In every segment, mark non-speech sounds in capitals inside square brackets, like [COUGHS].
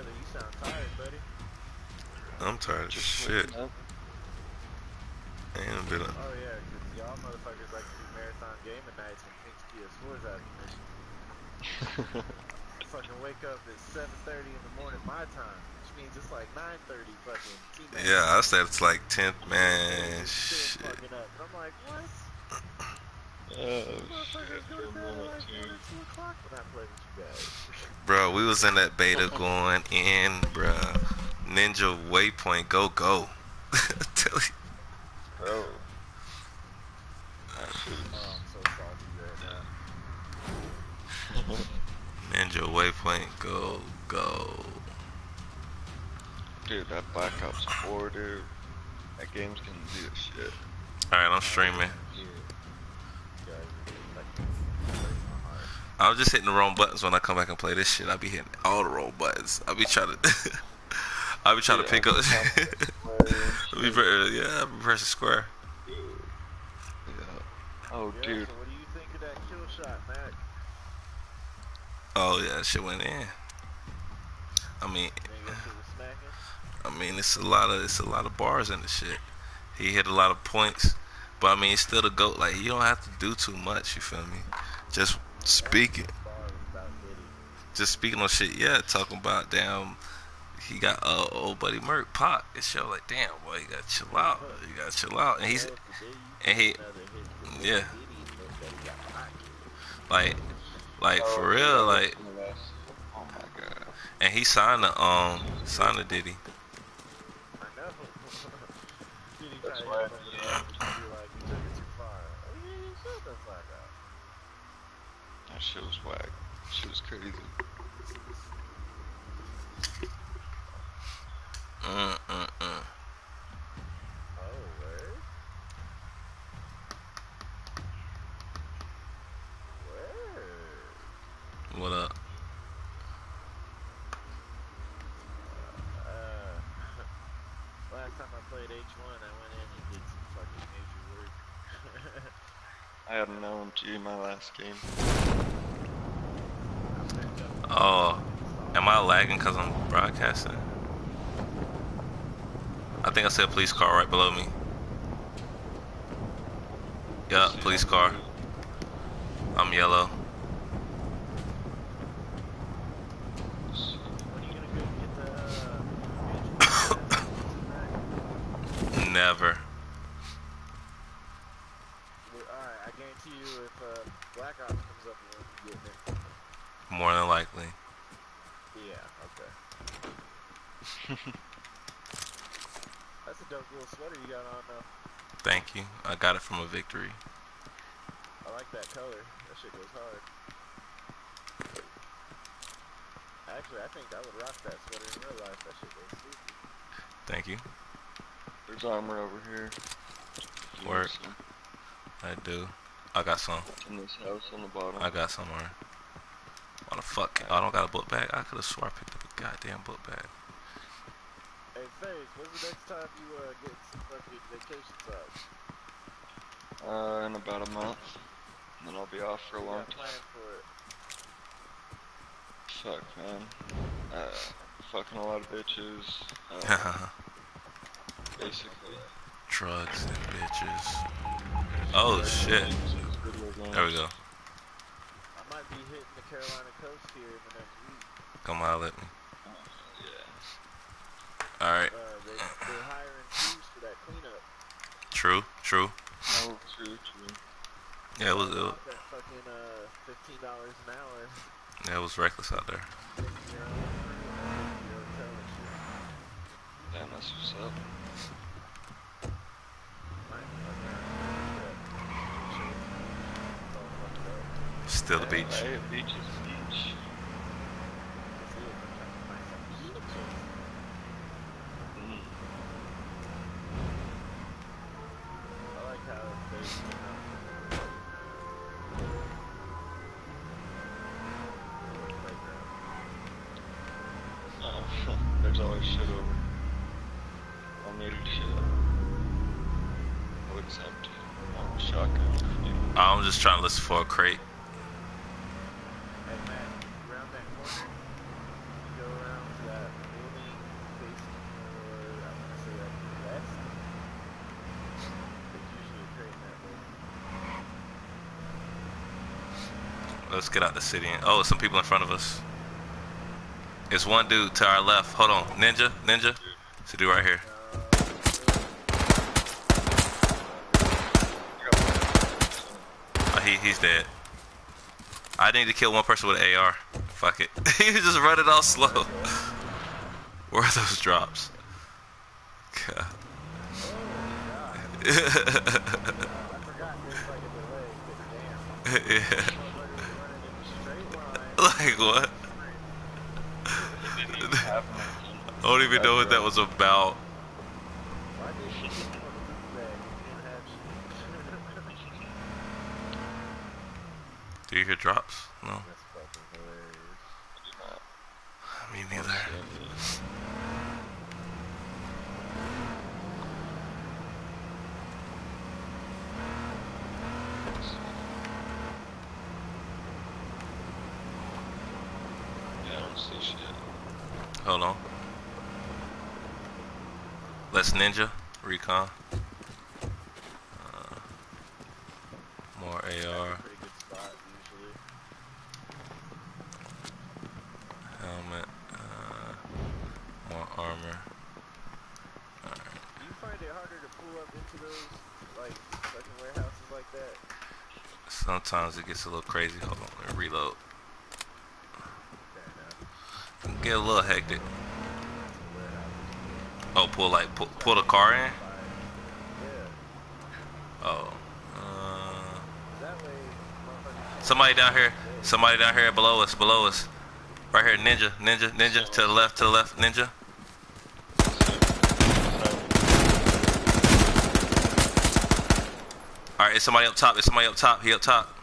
brother, you sound tired, buddy. I'm tired of Just shit. waking up. Ain't been a, Oh yeah, 'cause y'all motherfuckers like to do marathon gaming nights and King's PS4's out of I [LAUGHS] fucking wake up at 7.30 in the morning my time, which means it's like 9.30 fucking yeah, I said it's like 10th, man. Shit. fucking up. And I'm like, what? Bro, we was in that beta [LAUGHS] going in, bro. Ninja Waypoint, go, go. [LAUGHS] Tell you. Bro. Oh, I'm so salty right now. [LAUGHS] Ninja Waypoint, go, go. Dude, that Black Ops 4, dude. That game's gonna do shit. Alright, I'm streaming. You I was just hitting the wrong buttons when I come back and play this shit. I be hitting all the wrong buttons. I be trying [LAUGHS] to, I be trying to Yeah, pick up. I be [LAUGHS] pre- yeah, I be pressing square. Yeah. Oh, Yeah, dude. so what do you think of that kill shot, Mac? Oh yeah, that shit went in. I mean, Think that shit was smacking? I mean, it's a lot of it's a lot of bars in the shit. He hit a lot of points, but I mean, he's still the goat. Like you don't have to do too much. You feel me? Just speaking, just speaking on shit. Yeah, talking about damn. He got uh, old buddy Merc Pop. It's show like damn boy, you gotta chill out. You gotta chill out. And he's and he yeah. Like like for real like Oh my god. and he signed the um signed [LAUGHS] the Diddy. I know. Diddy That's tried why- to hit him up and be like, you took it too far. Oh yeah, you shut the fuck up. That shit was whack. Shit was crazy. Oh, word? Word. What up? Uh, [LAUGHS] last time I played H1, I went in and did some fucking major work. [LAUGHS] I had an LMG my last game. Oh, am I lagging because I'm broadcasting? I think I said police car right below me. Yeah, police car. I'm yellow. When are you gonna go get the uh, major Never. Alright, I guarantee you if uh, Black Ops comes up, you'll be getting it. More than likely. Yeah, okay. That's a dope little sweater you got on though. Thank you. I got it from a victory. I like that color. That shit goes hard. Actually, I think I would rock that sweater in real life. That shit goes stupid. Thank you. There's armor over here. Work. I do. I got some. In this house on the bottom. I got some armor. Why the fuck? I don't got a book bag. I could have swore I picked up a goddamn book bag. Hey, Faze, when's the next time you uh, get some fucking vacation time? Uh, in about a month. And then I'll be off for a You long time. plan for it? Fuck, man. Uh, fucking a lot of bitches. [LAUGHS] Uh, basically. Drugs and bitches. Oh shit. There we go. I might be hitting the Carolina coast here in the next week. Come holler at me. Yeah. Alright. Uh, they, they're hiring crews for that cleanup. True. True. Oh, true, true. Yeah, it was. It was, that fucking uh, fifteen dollars an hour. yeah, it was reckless out there. Taking your own, your own hotel and shit. Damn, that's what's up. Might fuck around. It's all fucked up. Still the beach. Hey, beach is beach. That's it. I'm trying to find some beaches. Mm. I like how they, you know, playground. Oh, there's always shit over. I'll need shit. Oh, it's empty. Oh, shotgun. I'm just trying to listen for a crate. Hey man, around that corner, you go around to that Let's get out the city. Oh, some people in front of us. It's one dude to our left. Hold on. Ninja? Ninja? It's a dude right here. Oh, he, he's dead. I need to kill one person with an AR. Fuck it. [LAUGHS] he just running all slow. [LAUGHS] Where are those drops? God. [LAUGHS] I forgot there's like a delay, but damn. yeah. Running in a straight line. Like what? I don't even know what that was about. Do you hear drops? No. That's fucking hilarious. I did not Me neither. understand this. Yeah, I don't see shit. Hold on. Let's ninja. Recon. Uh, more AR. Spot. Helmet. Uh, more armor. Alright. Do you find it harder to pull up into those like fucking warehouses like that? Sometimes it gets a little crazy. Hold on. Let me reload. Fair enough. It can get a little hectic. Pull like pull, pull the car in. Oh. Uh, somebody down here. Somebody down here below us. Below us. Right here. Ninja. Ninja. Ninja. To the left. To the left. Ninja. All right. It's somebody up top. It's somebody up top. He up top.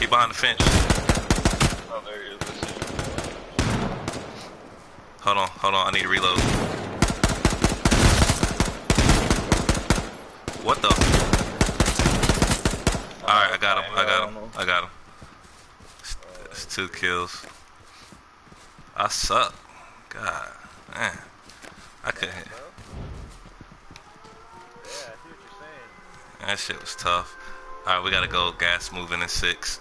He behind the fence. Oh, there he is. I see him. Hold on. Hold on. I need to reload. What the? All right. I got him. I got him. I got him. It's, two kills. I suck. God, man. I couldn't hit. Bro? Yeah, I see what you're saying. That shit was tough. All right, we gotta go. Gas moving in six.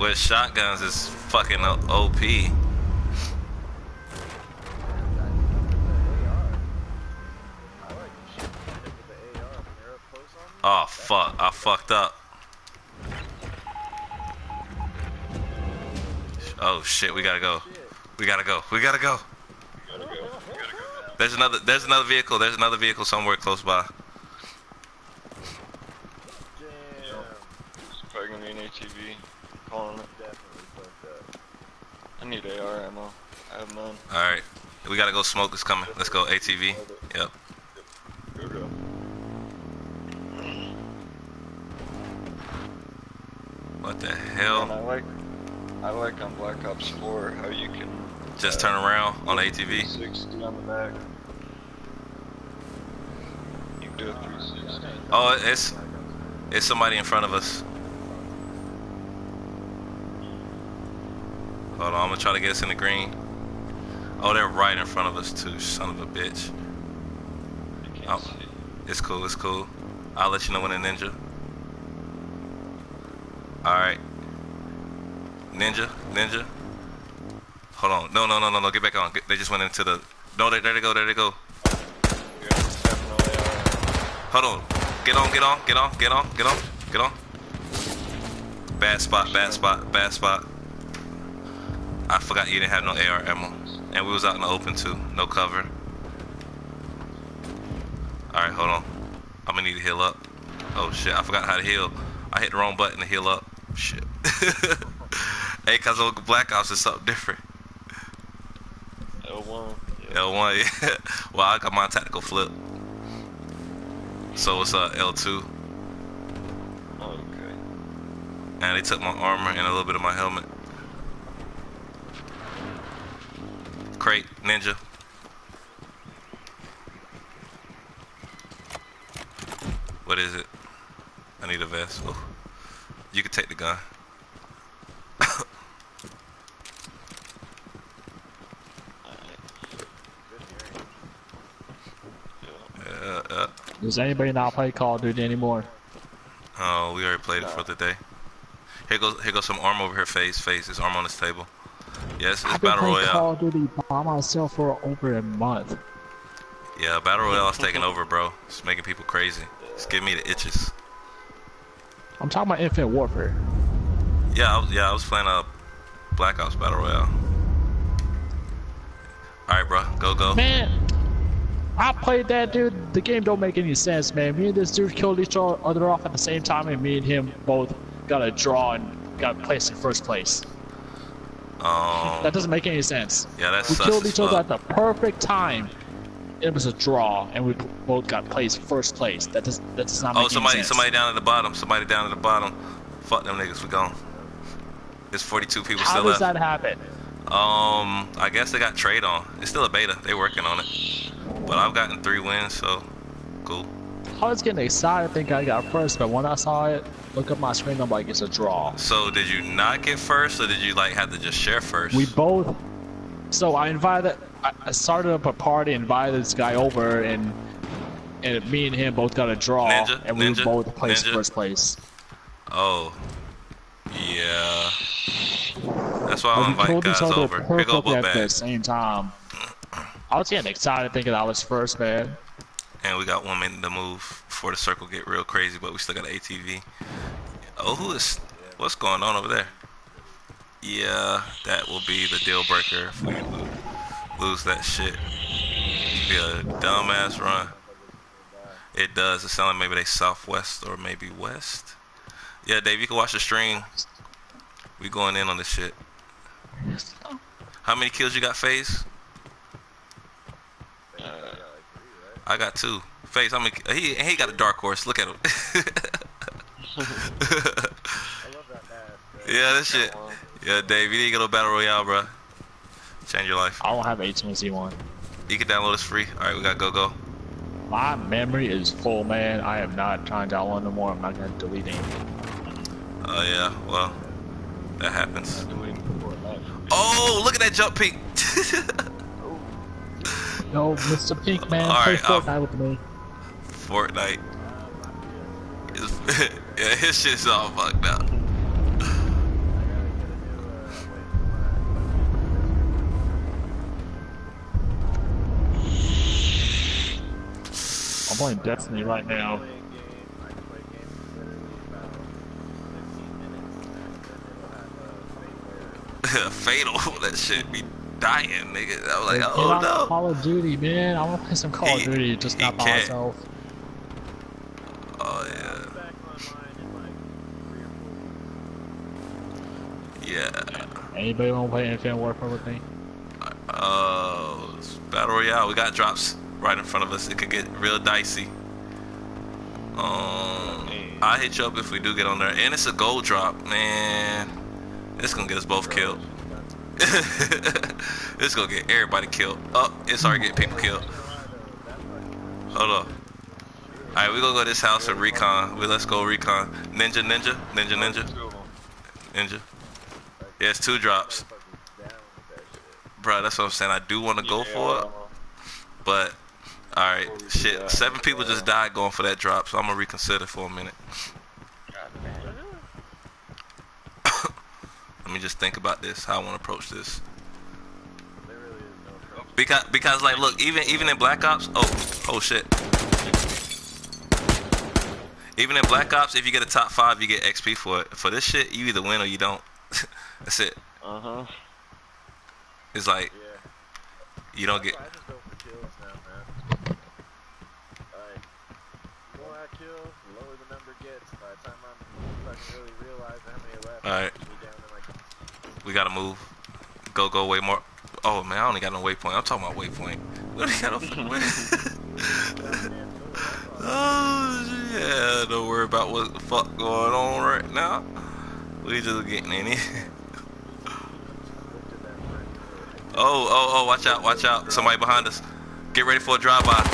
With shotguns is fucking OP. I think with the AR, I like shooting it with the AR when they're up close on me. Oh fuck, I fucked up. Oh shit, we gotta go. We gotta go. We gotta go. We gotta go. We gotta go now. There's another. There's another vehicle. There's another vehicle somewhere close by. Damn. It's probably gonna be an ATV. Calling it. Definitely fucked up. I need AR ammo. I have none. All right, we gotta go. Smoke is coming. Let's go. ATV. Yep. Go go. What the And hell? I like, I like on Black Ops 4 how you can Just uh, turn around on ATV. 360 on the back. You can do a 360. Oh, it's it's somebody in front of us. Hold on, I'm gonna try to get us in the green. Oh, they're right in front of us too. Son of a bitch. Oh. It's cool. It's cool. I'll let you know when a ninja. All right. Ninja, ninja. Hold on. No, no, no, no, no. Get back on. Get, they just went into the. No, there, there they go. There they go. You have no AR. Hold on. Get on. Get on. Get on. Get on. Get on. Get on. Bad spot. Bad spot. Bad spot. I forgot you didn't have no AR ammo, and we was out in the open too. No cover. All right. Hold on. I'm gonna need to heal up. Oh shit. I forgot how to heal. I hit the wrong button to heal up. Shit. [LAUGHS] hey, cause on Black Ops is something different. L1. L1, [LAUGHS] yeah. well, I got my tactical flip. So it's uh, L2. Oh, okay. And they took my armor and a little bit of my helmet. Crate, ninja. What is it? I need a vest. Oh. You can take the gun. Alright. [LAUGHS] Good hearing. Yeah. Uh, uh. Does anybody not play Call of Duty anymore? Oh, we already played it for the day. Here goes here goes some arm over here. Face face. There's arm on this table. Yes, it's I've been battle playing royale. Call of Duty by myself for over a month. Yeah, battle royale's taking over, bro. It's making people crazy. It's giving me the itches. I'm talking about Infinite Warfare. Yeah, I was, yeah, I was playing a Black Ops battle royale. All right, bro, go go. Man, I played that dude. The game don't make any sense, man. Me and this dude killed each other off at the same time, and me and him both got a draw and got placed in first place. Um, That doesn't make any sense. yeah, that's We killed each other at the perfect time. It was a draw, and we both got placed first place. That does that does not make Oh, somebody any sense. somebody down at the bottom. Somebody down at the bottom. Fuck them niggas. We gone. There's 42 people How still does that happen? Um, I guess they got trade on. It's still a beta. They're working on it. But I've gotten three wins, so cool. I was getting excited, thinking I got first, but when I saw it, look up my screen, I'm like, it's a draw. So did you not get first, or did you like have to just share first? We both. So I invited. I started up a party, invited this guy over, and and me and him both got a draw, Ninja? and we Ninja? both placed Ninja? first place. Oh, yeah. That's why I'm don't we invite killed each guys over. Go perfectly at the same time. I was getting excited, thinking I was first, man. And we got one minute to move before the circle get real crazy, but we still got an ATV. Oh, who is? What's going on over there? Yeah, that will be the deal breaker if we lose that shit. Be a dumbass run. It does. It sounds like maybe they southwest or maybe west. Yeah, Dave, you can watch the stream. We going in on this shit. How many kills you got, FaZe? Uh, I got two. FaZe, how many? He he got a dark horse. Look at him. [LAUGHS] I love that mask. bro. yeah, this shit. Yeah, Dave, you need to go to Battle Royale, bro. Change your life. I don't have H1Z1. You can download this free. All right, we got go go. My memory is full, man. I am not trying to download no more. I'm not gonna delete anything. Oh yeah, well, that happens. Oh, look at that jump peak. [LAUGHS] Yo, Mr. Pink, man, All play right, I'll- Fortnite with me. Fortnite. [LAUGHS] Yeah, his shit's all fucked up. I'm playing Destiny right now. Play a game, I can play games literally about 15 minutes, and then it'll have a thing where Fatal. [LAUGHS] That shit be dying, nigga. I was like, Get oh no. Call of Duty, man. I want to play some Call He- of Duty, just not by can't. myself. Oh yeah, back online in like three or four yeah. Anybody want to play Infinite Warfare with me? Oh, it's Battle Royale. We got drops right in front of us. It could get real dicey. Um, I hit you up if we do get on there, and it's a gold drop, man. It's gonna get us both killed. [LAUGHS] it's gonna get everybody killed. Oh, it's already getting people killed. Hold on. Alright, we gonna go to this house and recon. We let's go recon. Ninja, ninja, ninja, ninja, ninja. Yeah, it's two drops. Bro, that's what I'm saying. I do want to go for it. But all right, Before we do shit. Seven people just died going for that drop, so I'm gonna reconsider for a minute. God damn. Let me just think about this. How I want to approach this. Really no. Because because like look, even even in Black Ops, oh oh shit. Even in Black Ops, if you get a top five, you get XP for it. For this shit, you either win or you don't. [LAUGHS] That's it. Uh huh. It's like Yeah. you don't get. I just go for kills now, man. More I kill, lower the number gets. By the time I'm fucking really realizing how many Alright. I'm usually down to like We gotta move. Go go way more. Oh man, I only got no waypoint. I'm talking about waypoint. [LAUGHS] We only got no [LAUGHS] way. [LAUGHS] Oh yeah, don't worry about what the fuck going on right now. We just getting in here. Oh, oh, oh, watch out, watch out. Somebody behind us. Get ready for a drive-by.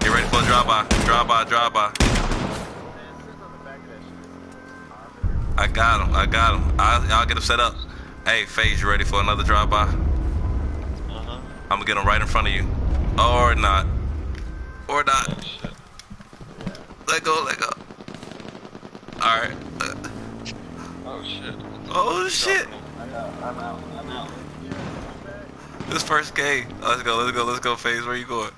Get ready for a drive-by. Drive-by, drive-by. I got him, I got him. I, I'll get him set up. Hey, FaZe, you ready for another drive-by? Uh huh. I'm gonna get him right in front of you. Or not. Or not. Shit. let go, let go. Alright. Oh shit. oh shit. I'm out, I'm out, I'm out. This first game. Let's go, let's go, let's go, FaZe. Where you going?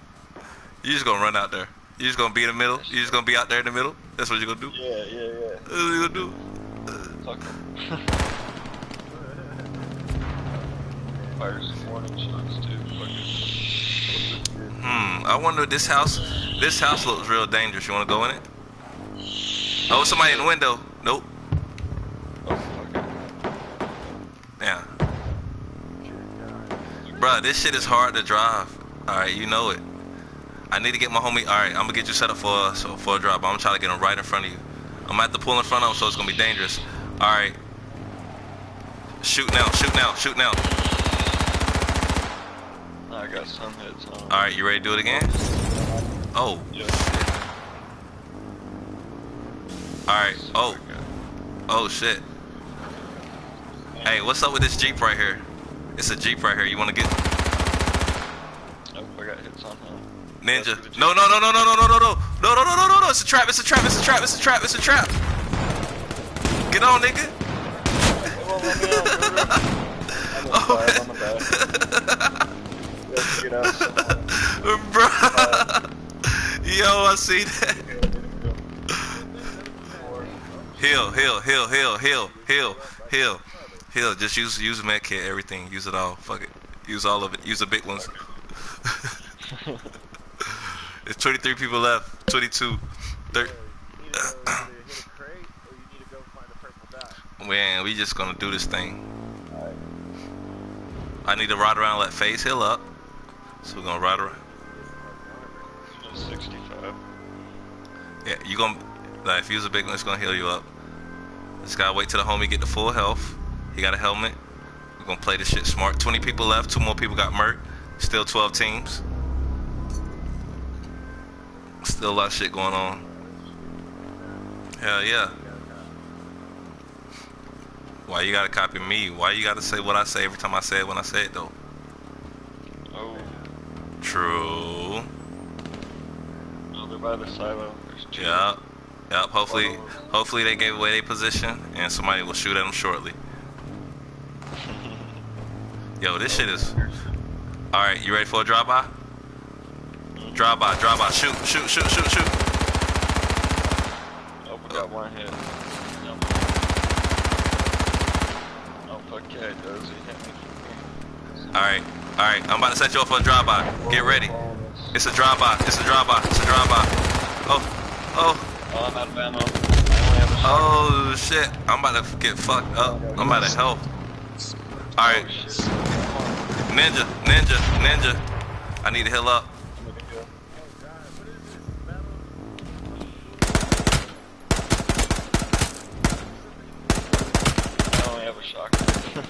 You just gonna run out there. You just gonna be in the middle. You just gonna be out there in the middle. That's what you gonna do. Yeah, yeah, yeah. That's what you gonna do. [LAUGHS] Warning shots too. Hmm. I wonder this house. This house looks real dangerous. You wanna go in it? Oh, somebody in the window. Nope. Oh fuck. Yeah. Bruh, this shit is hard to drive. Alright, you know it. I need to get my homie. Alright, I'm gonna get you set up for so for a drop. I'm gonna try to get him right in front of you. I'm at the pull in front of him, so it's gonna be dangerous. Alright. Shoot now, shoot now, shoot now. Got some hits um, on. Alright, you ready to do it again? Oh. Yeah. Alright. Oh. Oh shit. Hey, what's up with this Jeep right here? It's a Jeep right here. You wanna get Nope, I got hits on him. Ninja? No, no, no, no, no, no, no, no, no, no, no, no, no, no, no. It's a trap. It's a trap. It's a trap. It's a trap. It's a trap. Get on, nigga. Well, let me out, brother. [LAUGHS] I'm Oh, [LAUGHS] Bruh. [LAUGHS] Yo, I see that. Heal, heal, heal, heal, heal, heal, heal, heal. Just use use a med kit, everything. Use it all. Fuck it. Use all of it. Use the big ones. [LAUGHS] There's 23 people left. 22. Thir- You need to either hit a crate or you need to go find a purple dot. Man, we just gonna do this thing. I need to ride around let FaZe heal up. So we're gonna ride around. 65. Yeah, you gonna like if you use a big one, it's gonna heal you up. Just gotta wait till the homie get the full health. He got a helmet. We're gonna play this shit smart. 20 people left. Two more people got murked. Still 12 teams. Still a lot of shit going on. Hell yeah. Why you gotta copy me? Why you gotta say what I say every time I say it when I say it though? Oh, True. no, they're by the silo. Two. Yep. Yep. Hopefully, hopefully they gave away their position and somebody will shoot at them shortly. [LAUGHS] Yo, this shit is. All right, you ready for a drive mm-hmm. by? Drive by, drive by, shoot, shoot, shoot, shoot, shoot. Oh, we got one hit. No. Oh, fuck yeah, it does. He hit me. All right, all right. I'm about to set you up for a drive by. Get ready. It's a drive by. It's a drive by. It's a drive by. Oh, oh, Oh, I'm out of ammo. I only have a shotgun. oh shit! I'm about to get fucked up. I'm about to help. All right, shit. Come on. ninja, ninja, ninja. I need to heal up. I'm gonna go. Oh god, what is this? Battle? I only have a shotgun.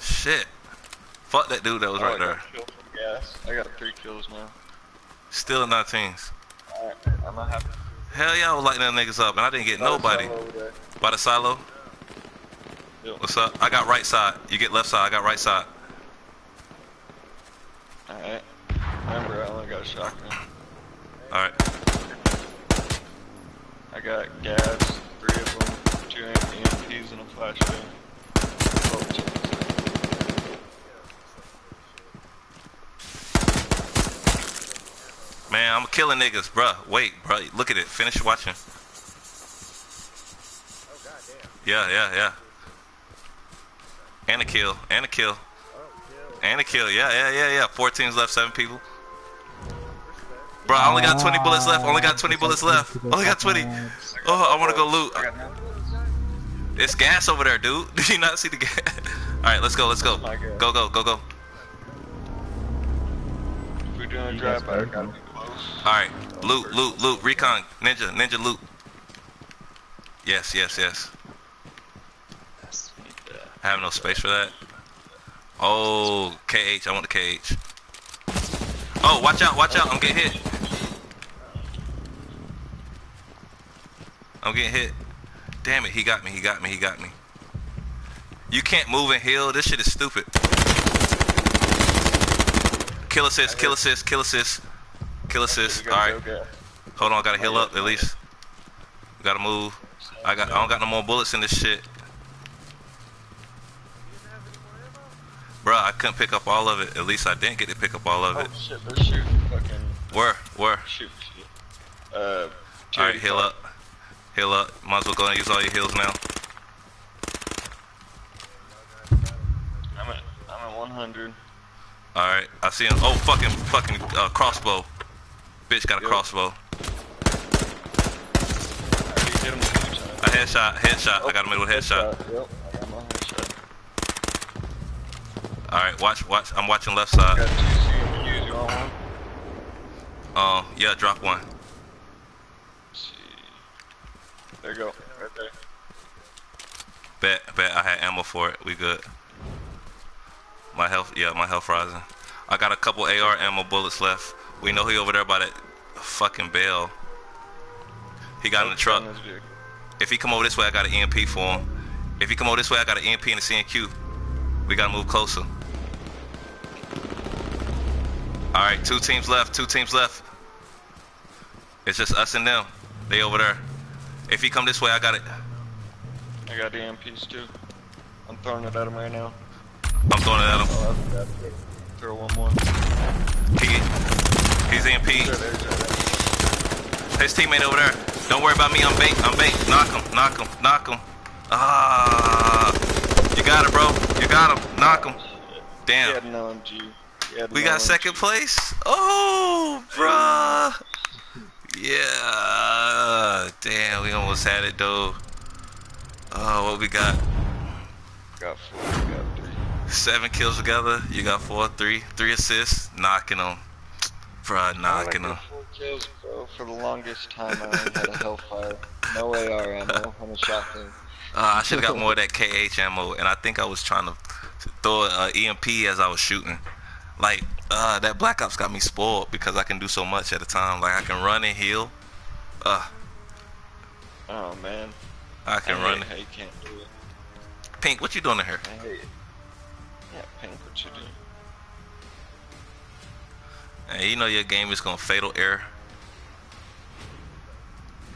Shit. Fuck that dude that was Oh, right there. a kill from gas. I got three kills now. Still in 19s. Alright, I'm have to. Hell yeah, I was lighting them niggas up, and I didn't get nobody. Solo over there. By the silo? Yep. What's up? I got right side. You get left side. I got right side. Alright. Remember, I only got a shotgun. Alright. I got gas, three of them, two EMPs, and a flashbang. Oh, two. Man, I'm killing niggas, bruh. Wait, bruh. Look at it. Finish watching. Oh god damn. Yeah, yeah, yeah. And a kill. And a kill. Oh, kill. And a kill. Yeah, yeah, yeah, yeah. Four teams left, seven people. Bro, I only got 20 bullets left. Only got 20 bullets left. Only got 20. Oh, I want to go loot. I. It's gas over there, dude. [LAUGHS] Did you not see the gas? [LAUGHS] All right, let's go. Let's go. Go, go, go, go. We're doing a drive by, I gotta be close. All right, loot, loot, loot. Recon, ninja, ninja, loot. Yes, yes, yes. I have no space for that. Oh, KH. I want the KH. Oh, watch out, watch out. I'm getting hit. I'm getting hit. Damn it, he got me, he got me, he got me. You can't move and heal. This shit is stupid. Kill assist, kill assist, kill assist. Kill assist. Alright. Hold on, I gotta heal up at least. We gotta move. I got. I don't got no more bullets in this shit. Bruh, I couldn't pick up all of it. At least I didn't get to pick up all of it. Oh it. shit, they're shooting fucking Where? Where? shoot. shoot. Uh, Alright, heal up. Heal up. Might as well go and use all your heals now. I'm at I'm at 100. Alright, I see him. Oh, fucking, fucking uh, crossbow. Bitch got a Yep. crossbow. I already hit him a. A headshot, headshot. I got him with a headshot. Yep, I got my headshot. Alright, watch, watch. I'm watching left side. two CMQs, you one? Uh, yeah, drop one. There you go, right there. Bet, bet. I had ammo for it. We good. My health, yeah, my health rising. I got a couple AR ammo bullets left. We know he over there by that fucking bell. He got in the truck. In this vehicle. If he come over this way, I got an EMP for him. If he come over this way, I got an EMP and a CNQ. We gotta move closer. All right, two teams left. Two teams left. It's just us and them. They over there. If he come this way, I got it. I got the EMPs too. I'm throwing it at him right now. I'm throwing it at him. Oh, that's, that's it. Throw one more. He, he's there. His teammate over there. Don't worry about me. I'm bait. I'm bait. Knock him. Knock him. Knock him. Ah, you got it, bro. You got him. Knock him. Damn. an LMG. He had We got second place. Oh, bruh. Yeah. Damn, we almost had it though. Oh, what we got? Got four, we got three. Seven kills together. You got four, three, three assists. Knocking them. Bruh, knocking I four kills, bro. For the longest time, I only had a Hellfire. No AR ammo and a shotgun. Uh, I should have got more of that KH ammo, and I think I was trying to throw a EMP as I was shooting. Like uh, that Black Ops got me spoiled because I can do so much at a time. Like I can run and heal. Uh, Oh man. I I can hate run. how you can't do it. Pink, what you doing in here? I hate it. Yeah, Pink, what you doing? Hey, you know your game is gonna fatal error. [LAUGHS]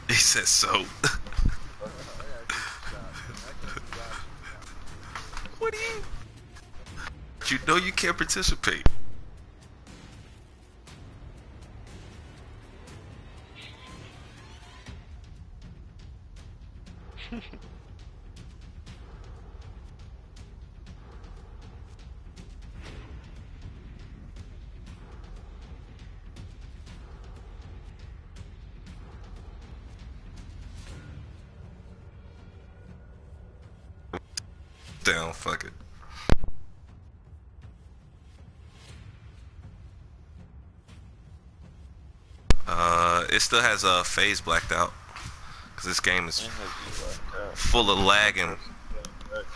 He said so. [LAUGHS] what do you? You know you can't participate. [LAUGHS] it still has a uh, phase blacked out because this game is I have you like that. full of lag and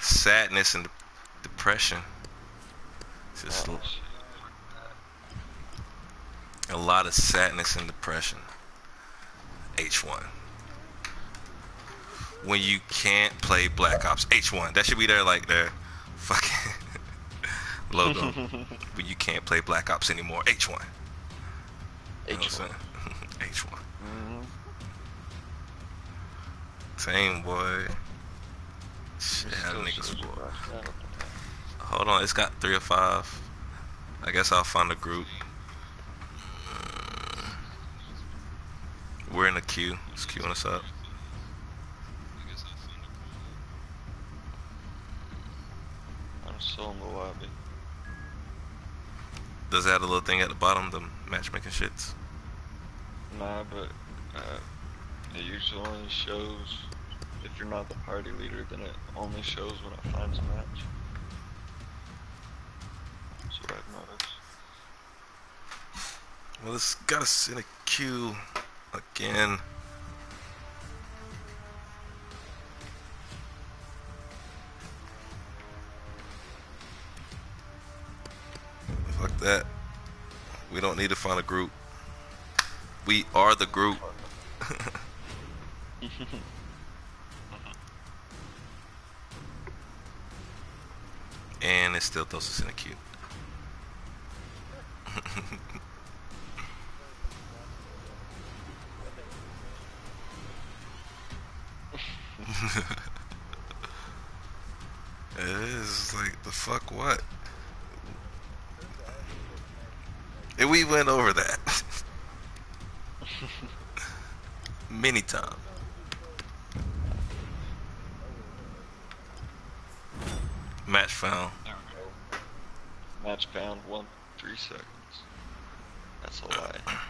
sadness and depression. It's just Oh, a lot of sadness and depression. H1. When you can't play Black Ops, H1. That should be there like the [LAUGHS] fucking logo. [LAUGHS] when you can't play Black Ops anymore, H1. You know what I'm H1. Saying? H1. Same boy. Shit, Still niggas boy. Hold on, it's got three or five. I guess I'll find a group. We're in a queue. It's queuing us up. I'm still in the lobby. Does it have a little thing at the bottom, the matchmaking shits? Nah, but uh, it usually only shows if you're not the party leader, then it only shows when it finds a match. What I've noticed. Well, it's got us in a queue again. Fuck that. We don't need to find a group. We are the group. [LAUGHS] and it still throws us in a cube. it is like the fuck what? And we went over that. [LAUGHS] many times. Match found. There we go. Match found one three seconds. That's a uh, lie. [CLEARS THROAT]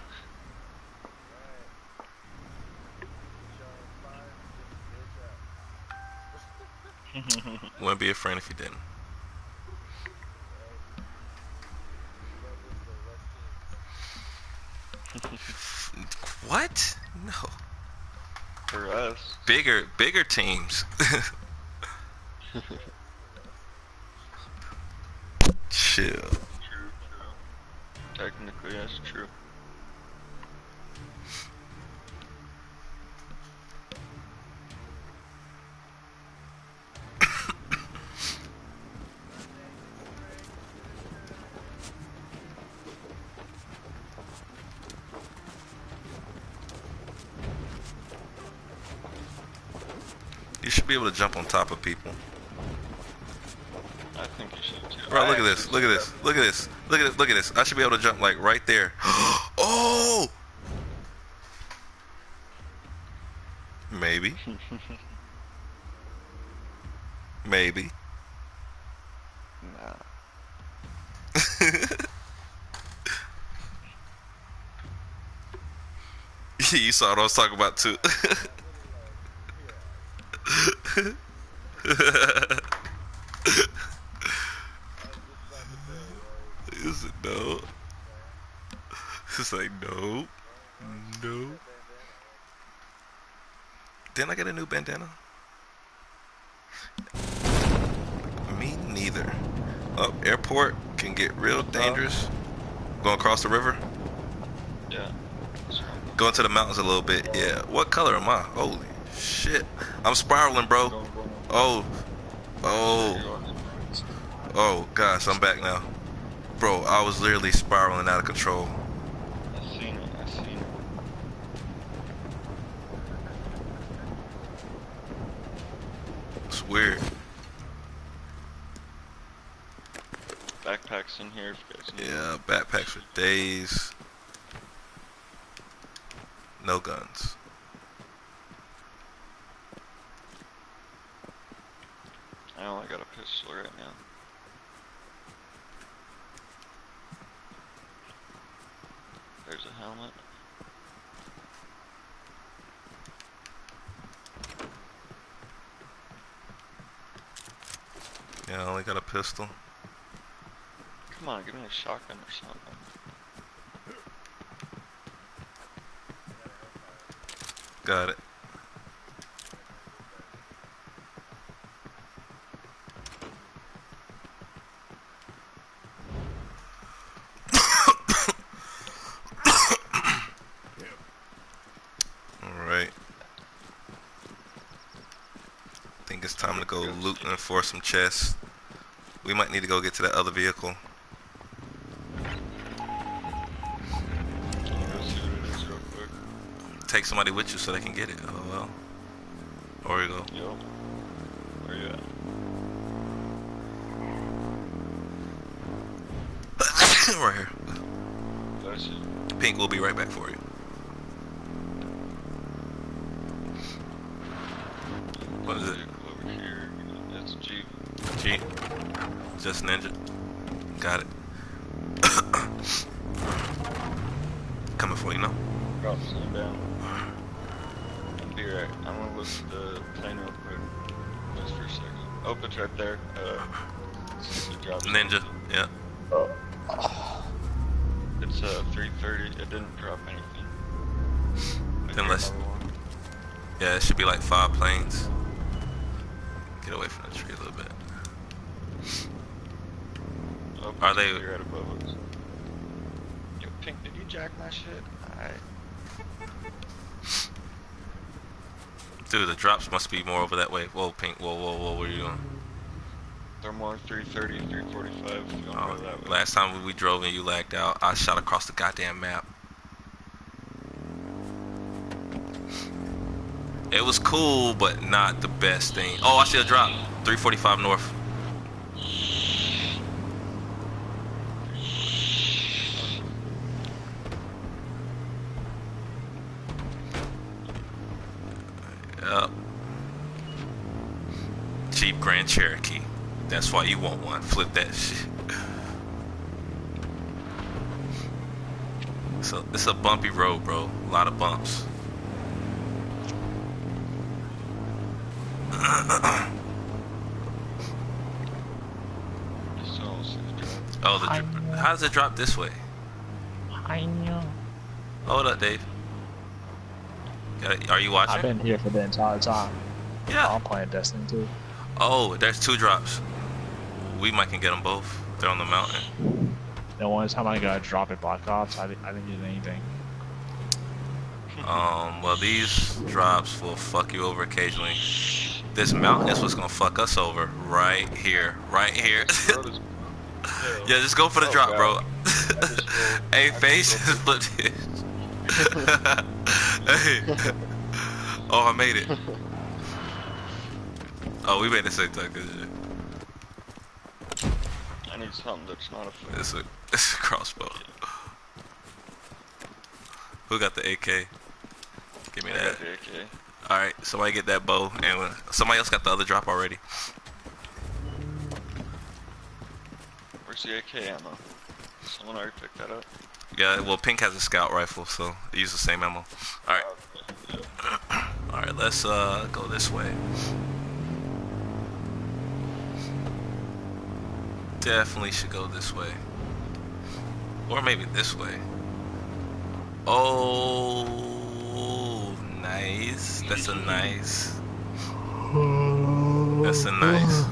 [LAUGHS] Wouldn't be a friend if you didn't. What? No. For us. Bigger, bigger teams. [LAUGHS] [LAUGHS] Chill. Jump on top of people. I think you should too. Bro, I look at this. Look at this. Look at this. Look at this. Look at this. I should be able to jump like right there. [GASPS] oh! Maybe. [LAUGHS] Maybe. Nah. [LAUGHS] [LAUGHS] you saw what I was talking about too. Is it no? It's like no, no. Didn't I get a new bandana? Me neither. Up airport can get real dangerous. Going across the river. Yeah. Going to the mountains a little bit. Yeah. What color am I? Holy shit. I'm spiraling, bro. Oh. Oh. Oh gosh, I'm back now. Bro, I was literally spiraling out of control. I seen it. I seen it. It's weird. Backpacks in here if you guys need. Yeah, backpacks for days. No guns. I only got a pistol right now. There's a helmet. Yeah, I only got a pistol. Come on, give me a shotgun or something. Got it. [COUGHS] Alright. I think it's time to go looting for some chests. We might need to go get to that other vehicle. Take somebody with you so they can get it. Oh well. Or you go. Yo. Where you at? [COUGHS] right here. That's it. Pink will be right back for you. What is it? Over here. A Jeep. G. Just ninja. Got it. It's right there. Uh, see if it drops Ninja. Yeah. It's uh 3:30. It didn't drop anything. Unless- Yeah, it should be like five planes. Get away from the tree a little bit. Oh, Are they- You're right above us. Yo, Pink, did you jack my shit? Alright. Dude, the drops must be more over that way. Whoa, Pink. Whoa, whoa, whoa. What are you doing? They're more 330, 345 if you wanna Oh, go that way. last time we drove and you lagged out, I shot across the goddamn map. It was cool, but not the best thing. Oh, I see a drop. 345 north. Yep. Cheap Grand Cherokee. That's why you want one. Flip that shit. So it's a bumpy road, bro. A lot of bumps. Just almost see the drop. Oh, the dri- how does it drop this way? I know. Hold up, Dave. Got- Are you watching? I've been here for the entire time. Yeah. I'm playing Destiny too. Oh, there's two drops. We might can get them both. They're on the mountain. The one time I got a drop at Black Ops, I, didn't- I didn't get anything. Um, well, these drops will fuck you over occasionally. This mountain is what's gonna fuck us over right here, right here. Yeah. [LAUGHS] yeah, just go for the Oh, drop, bro. God. I just rolled- hey, I face, rolled- flip this. hey. [LAUGHS] Oh, I made it. [LAUGHS] Oh, we made the same time. Shit. I need something that's not a foot. It's a, it's a crossbow. Who got the AK? Give me I that. got the AK. Alright, somebody get that bow, and somebody else got the other drop already. Where's the AK ammo? Someone already picked that up. Yeah, well, Pink has a scout rifle, so they use the same ammo. Alright, [COUGHS] alright, let's uh go this way. Definitely should go this way. Or maybe this way. Oh, nice. That's a nice. That's a nice.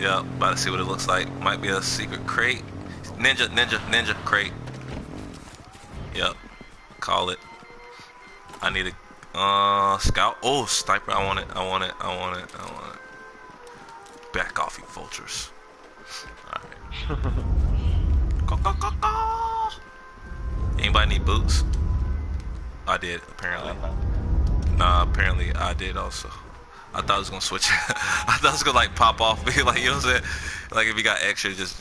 Yep, about to see what it looks like. Might be a secret crate. Ninja, ninja, ninja crate. Yep, call it. I need a uh scout. Oh, sniper. I want it. I want it. I want it. I want it. Back off, you vultures. All right. Go, [LAUGHS] go, go, go. Anybody need boots? I did apparently. Nah, apparently I did also. I thought I was gonna switch. [LAUGHS] I thought it was gonna like pop off, be [LAUGHS] like, you know what I'm saying? Like if you got extra, just.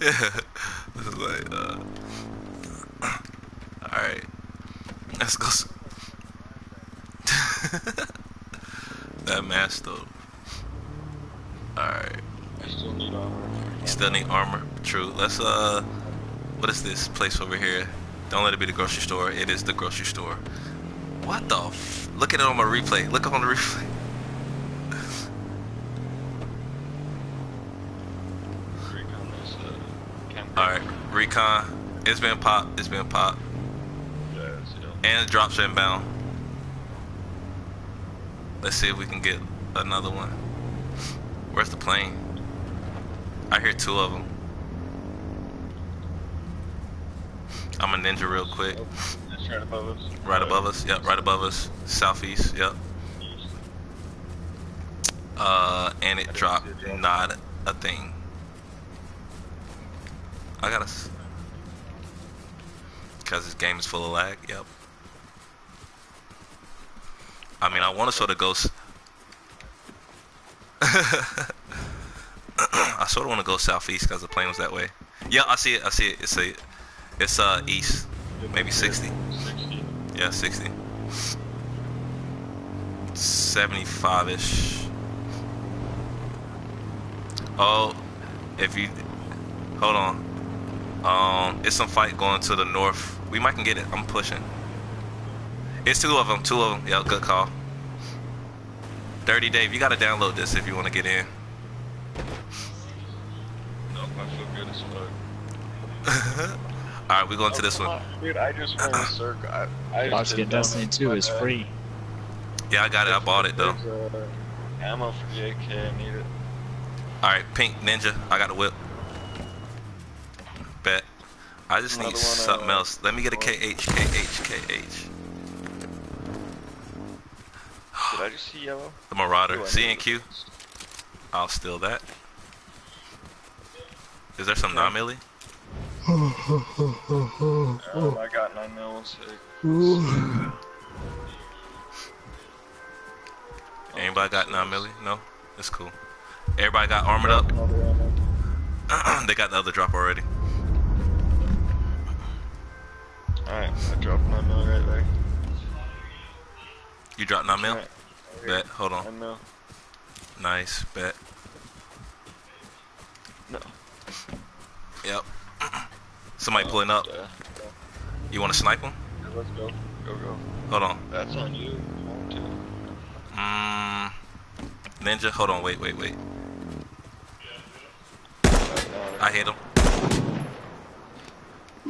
yeah. This is like, uh. [CLEARS THROAT] Alright. Let's go. That mask though. Alright. I still need armor. You still need armor. True. Let's uh what is this place over here? Don't let it be the grocery store. It is the grocery store. What the f look at it on my replay. Look on the replay. Recon this uh, campaign. Alright, recon. It's been popped. It's been popped. Yeah. And drops inbound. Let's see if we can get another one. Where's the plane? I hear two of them. I'm a ninja real quick. Right above us. Right above us. Yep, right above us. Southeast. Yep. Uh, and it dropped not a thing. I gotta. Cause this game is full of lag. Yep. I mean, I want to sort of go. I sort of want to go southeast because the plane was that way. Yeah, I see it. I see it. It's a, it's uh east, maybe 60. 60. Yeah, 60. 75-ish. Oh, if you... Hold on. Um, it's some fight going to the north. We might can get it. I'm pushing. It's two of them. Two of them. Yeah, good call. Dirty Dave, you gotta download this if you want to get in. Nope, I feel good as fuck. [LAUGHS] All right, we going to this one. on, [LAUGHS] Dude, I just went in a [LAUGHS] circle. I, I Watch just get did Destiny dumb- 2 my is bad. free. Yeah, I got it. I bought it though. Uh, ammo for the AK. I need it. All right, Pink Ninja, I got a whip. Bet. I just need Another one, something uh, else. Let me get a KH, KH, KH. Did I just see yellow? The Marauder. C and Q. I'll steal that. Is there some non-melee? Oh, I got nine mils. [LAUGHS] Anybody got 9 milli? No? That's cool. Everybody got armored up? [CLEARS THROAT] they got the other drop already. Alright, I dropped my mil right there. You dropped 9 mil? Bet. Hold on. Nine mil. Nice. Bet. No. Yep. Somebody oh, pulling up. Yeah. You want to snipe him? Yeah, let's go. Go, go. Hold on. That's on you. Mmm. Ninja, hold on. Wait, wait, wait. I hit him.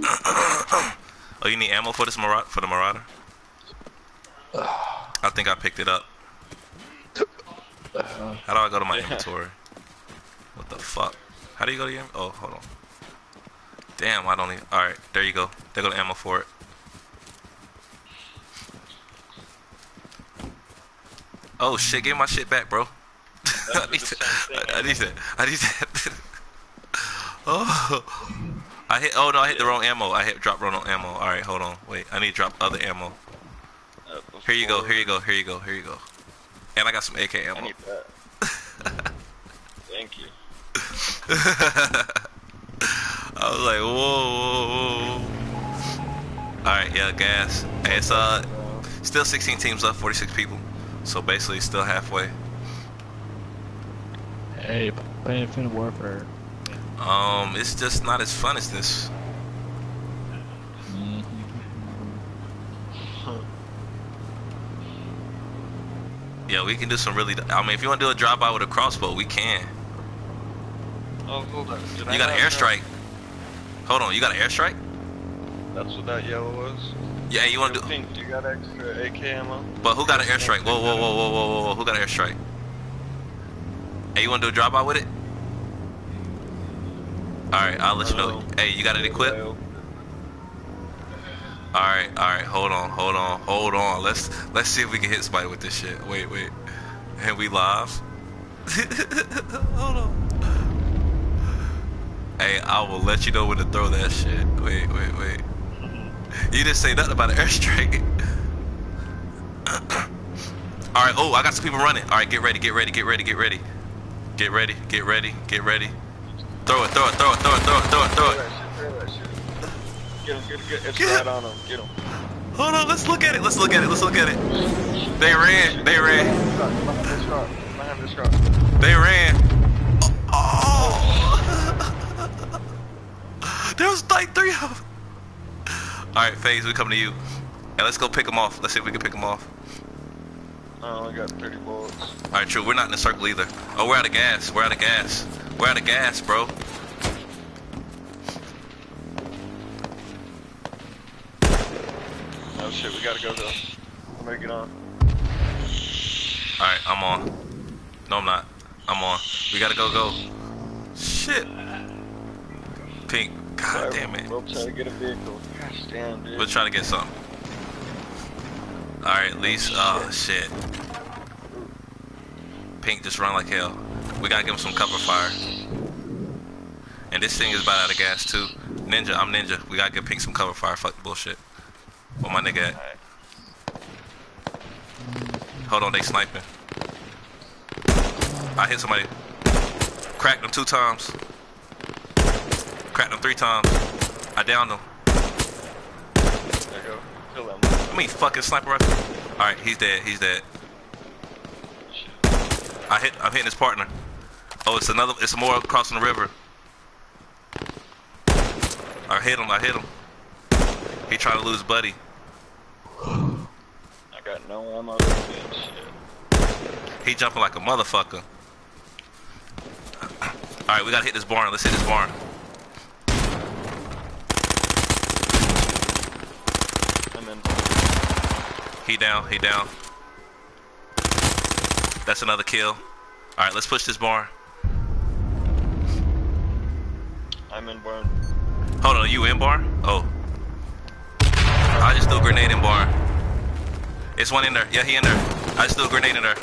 [CLEARS THROAT] oh, you need ammo for this marauder? For the marauder? [SIGHS] I think I picked it up. How do I go to my [LAUGHS] inventory? What the fuck? How do you go to your? Oh, hold on. Damn, I don't even. All right, there you go. There go the ammo for it. Oh shit! Give my shit back, bro. [LAUGHS] I need that. I need that. I need that. oh, I hit. Oh no, I hit the wrong ammo. I hit drop wrong ammo. All right, hold on. Wait, I need to drop other ammo. Uh, Here you go. Here you go. Here you go. Here you go. And I got some AK I ammo. need that. [LAUGHS] Thank you. [LAUGHS] I was like, whoa, whoa, whoa. All right, yeah, gas. Hey, it's uh, still 16 teams left, 46 people. So basically, still halfway. Hey, playing Infinite Warfare. Um, it's just not as fun as this. Yeah, we can do some really. I mean, if you want to do a drive by with a crossbow, we can. Oh, hold on. Did I You got an airstrike. Hold on, you got an airstrike? That's what that yellow was. Yeah, you want to do. Pink, you got extra AK ammo? But who got an airstrike? Whoa, whoa, whoa, whoa, whoa, whoa, whoa. Who got an airstrike? Hey, you want to do a drive by with it? All right, I'll let you know. Hey, you got it equipped? All right, all right. Hold on, hold on, hold on. Let's let's see if we can hit somebody with this shit. Wait, wait. And we live. [LAUGHS] hold on. Hey, I will let you know when to throw that shit. Wait, wait, wait. You didn't say nothing about an airstrike. [COUGHS] all right. Oh, I got some people running. All right, get ready, get ready, get ready, get ready, get ready, get ready, get ready. Throw it, throw it, throw it, throw it, throw it, throw it, throw it. Get him, get him, get him. It's Get right on him. Get him. Hold on, let's look at it. Let's look at it. Let's look at it. They ran. They ran. Behind this rock. Behind this rock. They ran. Oh. [LAUGHS] there was like three of them. All right, Phase, we come to you. And let's go pick them off. Let's see if we can pick them off. Uh, I only got 30 bullets. All right, true. We're not in the circle either. Oh, we're out of gas. We're out of gas. We're out of gas, bro. Oh shit, we gotta go though. Somebody get on. All right, I'm on. No, I'm not. I'm on. We gotta go, go. Shit. Pink. God damn it. We'll try to get a vehicle. Gosh damn, dude. We'll try to get something. Alright, at least, oh shit. Pink just run like hell. We gotta give him some cover fire. And this thing is about out of gas too. Ninja, I'm Ninja. We gotta give Pink some cover fire. Fuck the bullshit. Where my nigga at? Alright. Hold on, they sniping. I hit somebody. Cracked them two times. Cracked them three times. I downed them. There you go. Kill them. I mean, fucking sniper rifle. All right, he's dead. He's dead. I hit. I'm hitting his partner. Oh, it's another. It's more crossing the river. I hit him. I hit him. He trying to lose buddy. Got no ammo. Shit. He jumping like a motherfucker. All right, we gotta hit this barn. Let's hit this barn. I'm in. He down. He down. That's another kill. All right, let's push this barn. I'm in barn. Hold on, you in barn? Oh. I just threw a grenade in barn. It's one in there. Yeah, he in there. I a grenade in there.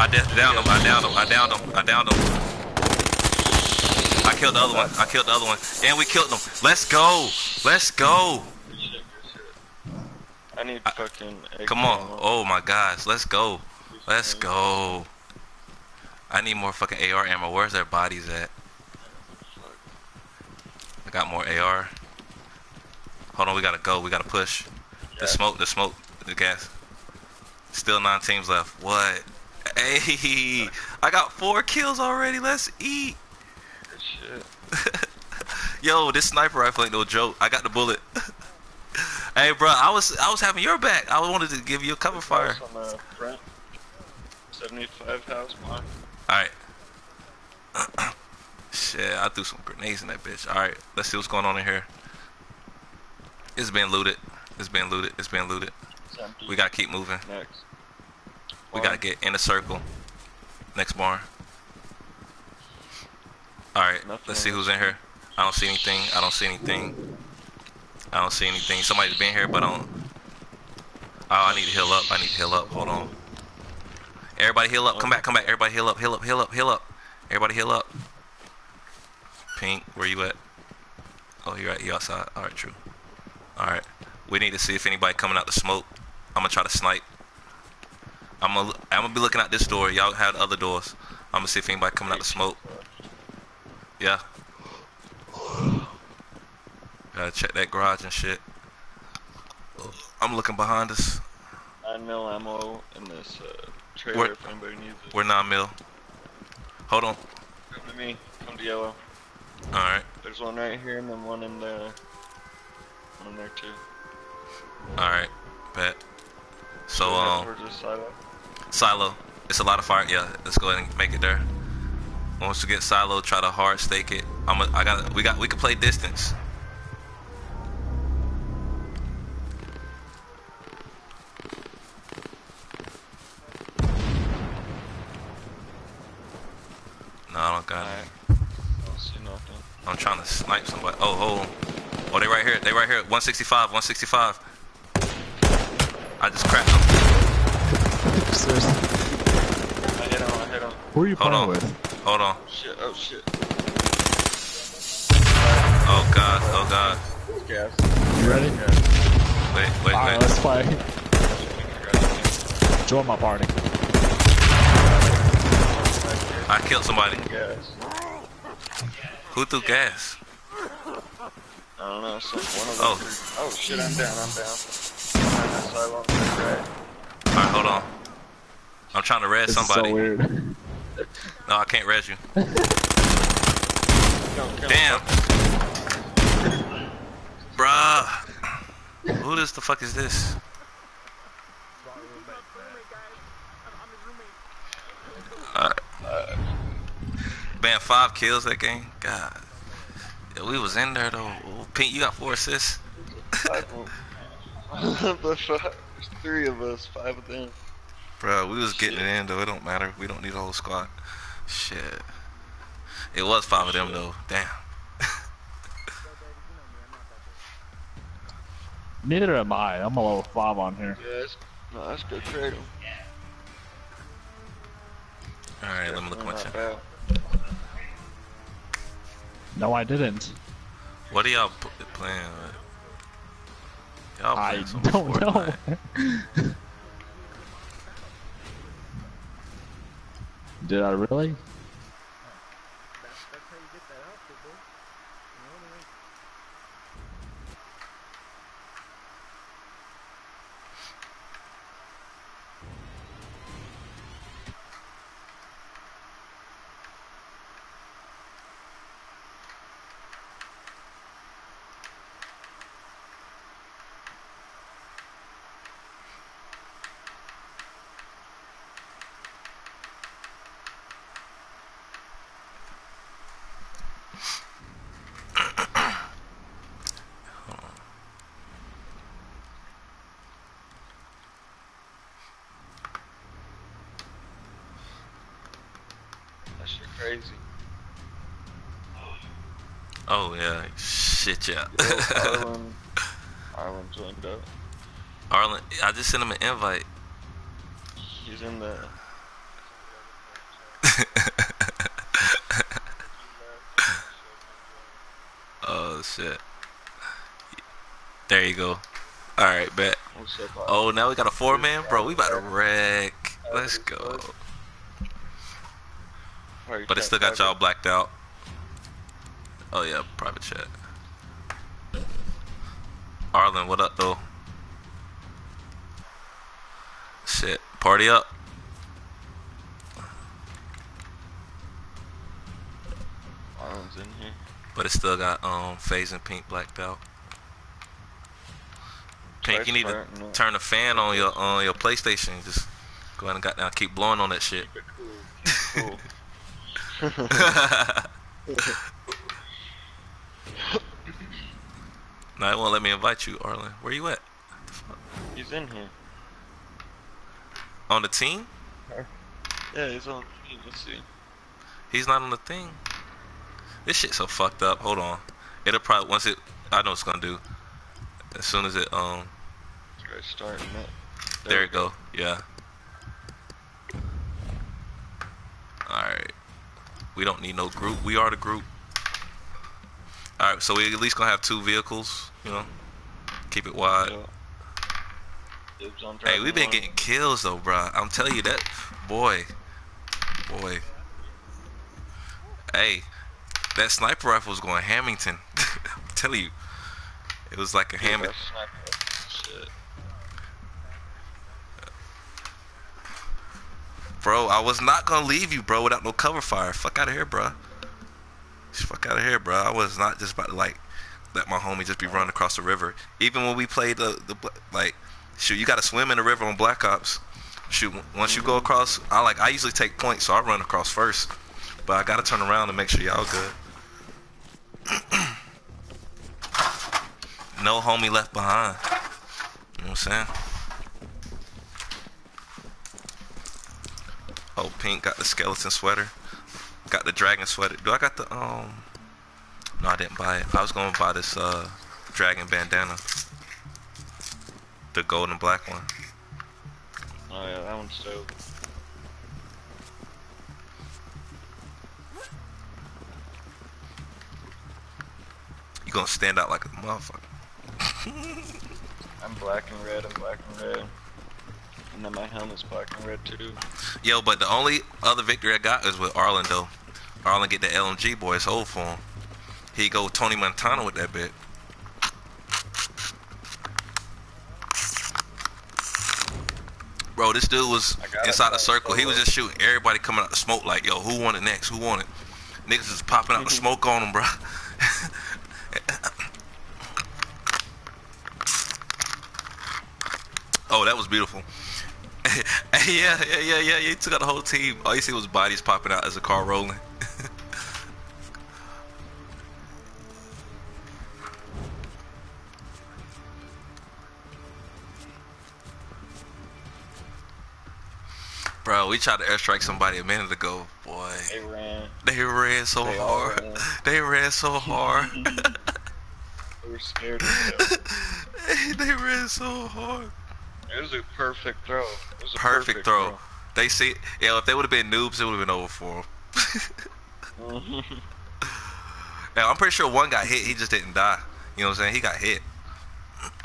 I downed him. I downed him. I downed him. I downed him. I killed the other one. I killed the other one. And we killed them. Let's go. Let's go. Good shit, good shit. I need fucking. Come on. Oh my gosh. Let's go. Let's go. I need more fucking AR ammo. Where's their bodies at? I got more AR. Hold on, we gotta go. We gotta push. The smoke, the smoke, the gas. Still nine teams left. What? Hey, I got four kills already. Let's eat. Shit. [LAUGHS] Yo, this sniper rifle ain't no joke. I got the bullet. [LAUGHS] hey, bro, I was I was having your back. I wanted to give you a cover fire. On the front. 75 house one. All right. Shit, I threw some grenades in that bitch. All right, let's see what's going on in here. It's been looted. It's been looted. It's been looted. It's. We gotta keep moving. Next. We gotta get in a circle. Next barn. All right, let's see who's in here. I don't see anything. I don't see anything. I don't see anything. Somebody's been here, but I don't. Oh, I need to heal up. I need to heal up. Hold on. Everybody heal up. Come back. Come back. Everybody heal up. Heal up. Heal up. Heal up. Everybody heal up. Pink, where you at? Oh, you're at you outside. All right, true. All right. We need to see if anybody coming out the smoke. I'm gonna try to snipe. I'm gonna I'm gonna be looking at this door. Y'all have the other doors. I'm gonna see if anybody coming out the smoke. Yeah. Gotta check that garage and shit. I'm looking behind us. 9 mil ammo in this uh, trailer Where- if anybody needs it. We're nine mil. Hold on. Come to me. Come to yellow. All right. There's one right here and then one in the. One in there too. All right. Bet. So um, silo. silo. It's a lot of fire. Yeah. Let's go ahead and make it there. Once you get silo, try to hard stake it. I'm. A, I got. We got. We can play distance. No, I don't got it. Alright. Don't see nothing. I'm trying to snipe somebody. Oh, hold on. Oh, they right here. They right here. 165. 165. I just cracked them. Seriously. I hit him. I hit him. Who are you Hold playing on. with? Hold on. Shit. Oh shit. Oh god. Oh god. Gas. You ready? Wait, wait, Alright, wait. let's play. Join my party. I killed somebody. Gas. Who threw gas? I don't know. Some one of oh. them. Oh. Oh shit. I'm down. I'm down. Behind. Right. Alright, hold on. I'm trying to res This is somebody. so weird. No, I can't res you. [LAUGHS] Kill him, kill him. Damn. Bruh. Who this the fuck is this? Alright. Man, five kills that game? God. Yeah, we was in there though. Ooh, Pink, you got four assists? Five of the five. There's three of us. Five of them. Bro, we was getting it in though. It don't matter. We don't need a whole squad. Shit. It was five of them though. Damn. [LAUGHS] Neither am I. I'm a level 5 on here. Yeah, that's, no, that's good trade 'em. Alright, let me look They're my not chat. bad. No, I didn't. What are y'all playing? with? Y'all I some don't know. [LAUGHS] Did I really? That's, that's how you get that outfit, bro. You know what I mean? That shit crazy. Oh yeah, shit yeah. [LAUGHS] Arlen. Arlen joined up. Arlen, I just sent him an invite. He's in the. [LAUGHS] Oh shit. There you go. All right, bet. What's up, Arlen? Oh, now we got a four man, bro. We about to wreck. Let's go. But it still got y'all blacked out. Oh yeah, private chat. Arlen, what up though? Shit, party up. Arlen's in here. But it still got um phase and pink black belt. Pink, you need to Twice burnt, no. turn the fan on your on your PlayStation. Just go ahead and got down, keep blowing on that shit. Keep it cool. Keep it cool. [LAUGHS] [LAUGHS] [LAUGHS] Now it won't let me invite you, Arlen. Where you at? He's in here. On the team? Yeah, he's on. The team. Let's see. He's not on the thing. This shit so fucked up. Hold on. It'll probably once it. I know it's gonna do. As soon as it um. Try starting it. There we it go. Yeah. All right. We don't need no group. We are the group. All right. So we at least gonna have two vehicles. You know. Keep it wide. Yeah. Hey, we've been getting kills though, bro. I'm telling you that, boy, boy. Hey, that sniper rifle was going Hamilton. [LAUGHS] I'm telling you, it was like a. Yeah, Hammond. that's sniper. Shit. Bro, I was not gonna leave you, bro, without no cover fire. Fuck out of here, bruh. Fuck out of here, bro. I was not just about to like let my homie just be running across the river. Even when we played the the like, shoot, you got to swim in the river on Black Ops. Shoot, once you go mm-hmm. across, I like I usually take points, so I run across first. But I gotta turn around and make sure y'all good. [CLEARS THROAT] no homie left behind. You know what I'm saying? Oh, Pink got the skeleton sweater. Got the dragon sweater. Do I got the um? No, I didn't buy it. I was gonna buy this uh dragon bandana. The gold and black one. Oh yeah, that one's dope. You gonna stand out like a motherfucker. [LAUGHS] I'm black and red. I'm black and red. And then my helmet's black and red too. Yo, but the only other victory I got is with Arlen though. Arlen get the LMG boys hold for him. He go Tony Montana with that bit. Bro, this dude was I got it, inside the circle. He was just shooting everybody coming out the smoke like, yo, who want it next? Who want it? Niggas just popping out the [LAUGHS] smoke on him, bro. [LAUGHS] oh, that was beautiful. [LAUGHS] yeah, yeah, yeah, yeah. He took out the whole team. All you see was bodies popping out as the car rolling. [LAUGHS] Bro, we tried to airstrike somebody a minute ago. Boy, They ran. they ran so They hard. ran. [LAUGHS] They ran so hard. They were scared they ran so hard. It was a perfect throw. It was a Perfect, throw. They see, yeah. If they would have been noobs, it would have been over for them. throw. Mm-hmm. [LAUGHS] Now I'm pretty sure one got hit. He just didn't die. You know what I'm saying? He got hit. [CLEARS THROAT]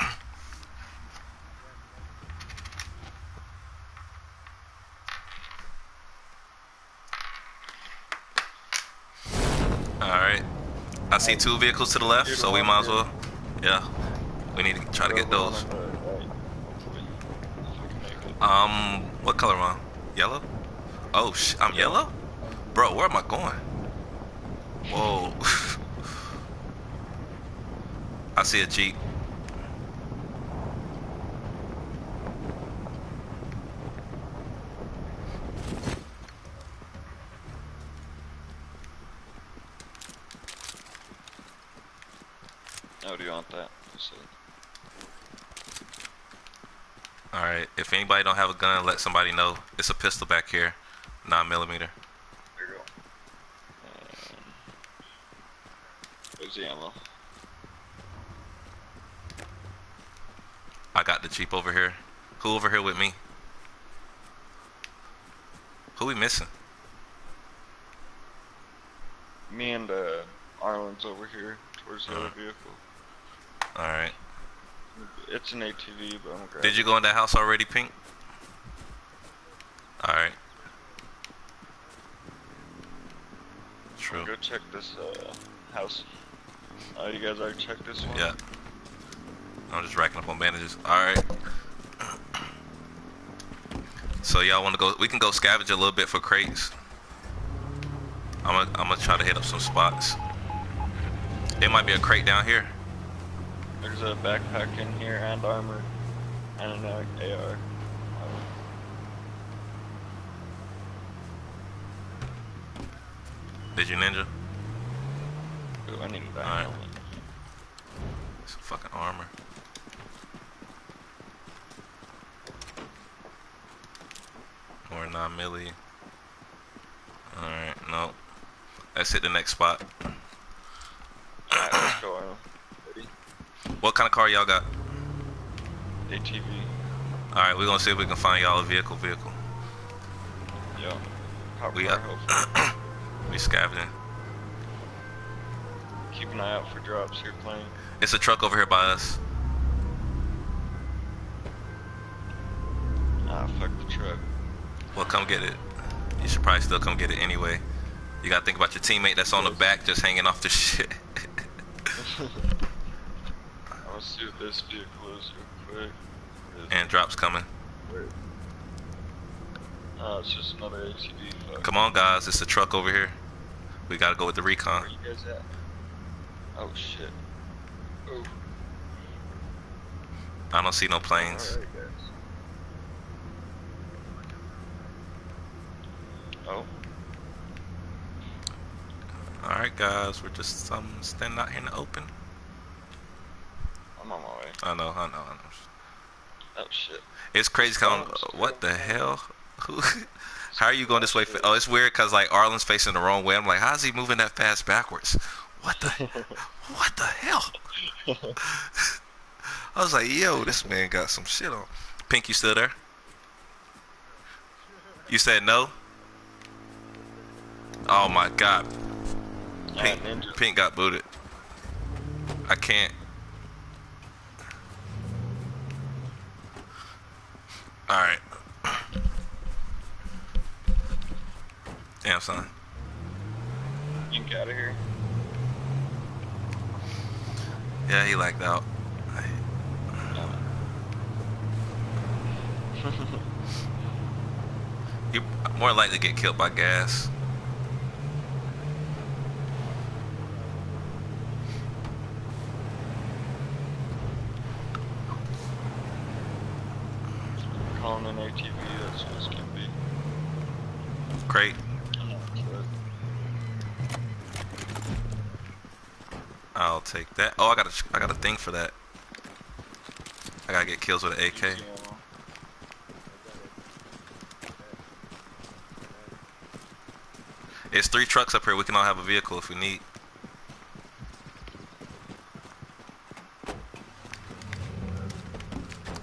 All right. I see two vehicles to the left, so we might as well. Yeah. We need to try to get those. Um, what color am I? Yellow? Oh, sh- I'm yellow? Bro, where am I going? Whoa. [LAUGHS] I see a Jeep. Oh, do you want that? Let's see. Alright, if anybody don't have a gun, let somebody know. It's a pistol back here. 9 millimeter. There you go. Um, Where's the ammo? I got the Jeep over here. Who over here with me? Who we missing? Me and uh, Arlen's over here. towards the other vehicle. Alright. It's an ATV, but I'm Did you go in that house already, Pink? Alright. True. Go check this uh, house. Oh, you guys already checked this one? Yeah. I'm just racking up on bandages. Alright. [CLEARS THROAT] So y'all wanna go we can go scavenge a little bit for crates. I'm gonna I'm gonna try to hit up some spots. There might be a crate down here. There's a backpack in here and armor and an AR. Did you ninja? Ooh, I need that helmet. Some fucking armor. Or 9 milli. Alright, no. Let's hit the next spot. Alright, let's go, Arnold. Ready? What kind of car y'all got? ATV. Alright, we're gonna see if we can find y'all a vehicle vehicle. Yeah. We got-. [CLEARS THROAT] We scavenging. Keep an eye out for drops here playing. It's a truck over here by us. Ah, fuck the truck. Well, come get it. You should probably still come get it anyway. You gotta think about your teammate that's on the back just hanging off the [LAUGHS] shit. [LAUGHS] I'm gonna see this vehicle is quick. and drops coming. Oh, it's just another ATV. Fuck. Come on, guys. It's a truck over here. We gotta go with the recon. Where you guys at? Oh shit. Oh. I don't see no planes. Alright, guys. Oh, Alright, guys. We're just um, standing out here in the open. I'm on my way. I know, I know, I know. Oh shit. It's crazy. Cause I'm- oh, what the hell? Who? [LAUGHS] How are you going this way? Oh, it's weird because like Arlen's facing the wrong way. I'm like, how's he moving that fast backwards? What the? [LAUGHS] what the hell? [LAUGHS] I was like, yo, this man got some shit on. Pink, you still there? You said no? Oh my god. Pink. Pink got booted. I can't. Alright. Damn, son. You can get out of here. Yeah, he lagged out. [LAUGHS] You more likely to get killed by gas. An ATV, that's what it's gonna be. Crate. I'll take that. Oh, I got a, I got a thing for that. I gotta get kills with an AK. It's three trucks up here. We can all have a vehicle if we need.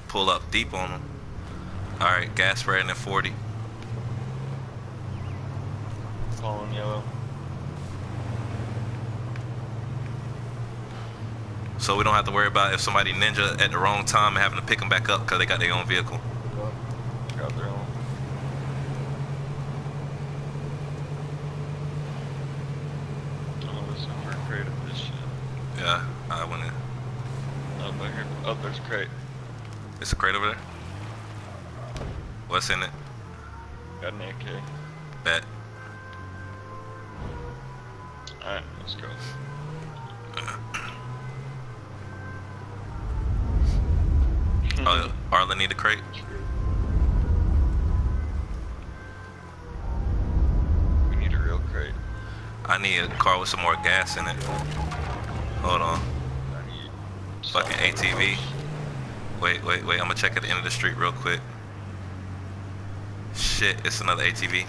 Pull up deep on them. All right, gas spreading at 40. Calling yellow. So we don't have to worry about if somebody ninja at the wrong time and having to pick them back up because they got their own vehicle. Got their own. Oh, this is super creative, this shit. Yeah, I went in. Oh, but here. Oh, there's a crate. It's a crate over there. What's in it? Got an AK. Bet. Alright, let's go. [CLEARS THROAT] Oh, Arlen need a crate. We need a real crate. I need a car with some more gas in it. Hold on. Fucking. ATV. Wait, wait, wait. I'm gonna check at the end of the street real quick. Shit, it's another ATV.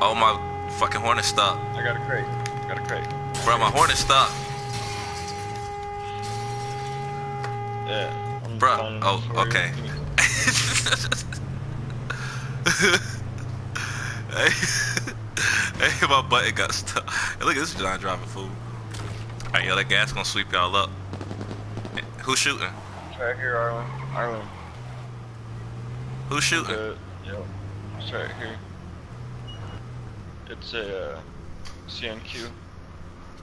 Oh my fucking horn is stuck. I got a crate. I Got a crate. Bro, my horn is stuck. Yeah. I'm Bruh, oh, it for you. okay. [LAUGHS] hey, [LAUGHS] hey, my button got stuck. Hey, look at this John driving fool. Alright, yo, that gas gonna sweep y'all up. Who's shooting? Right here, Arlen. Arlen. Who's shooting? Uh, yep. It's right here. It's a uh, CNQ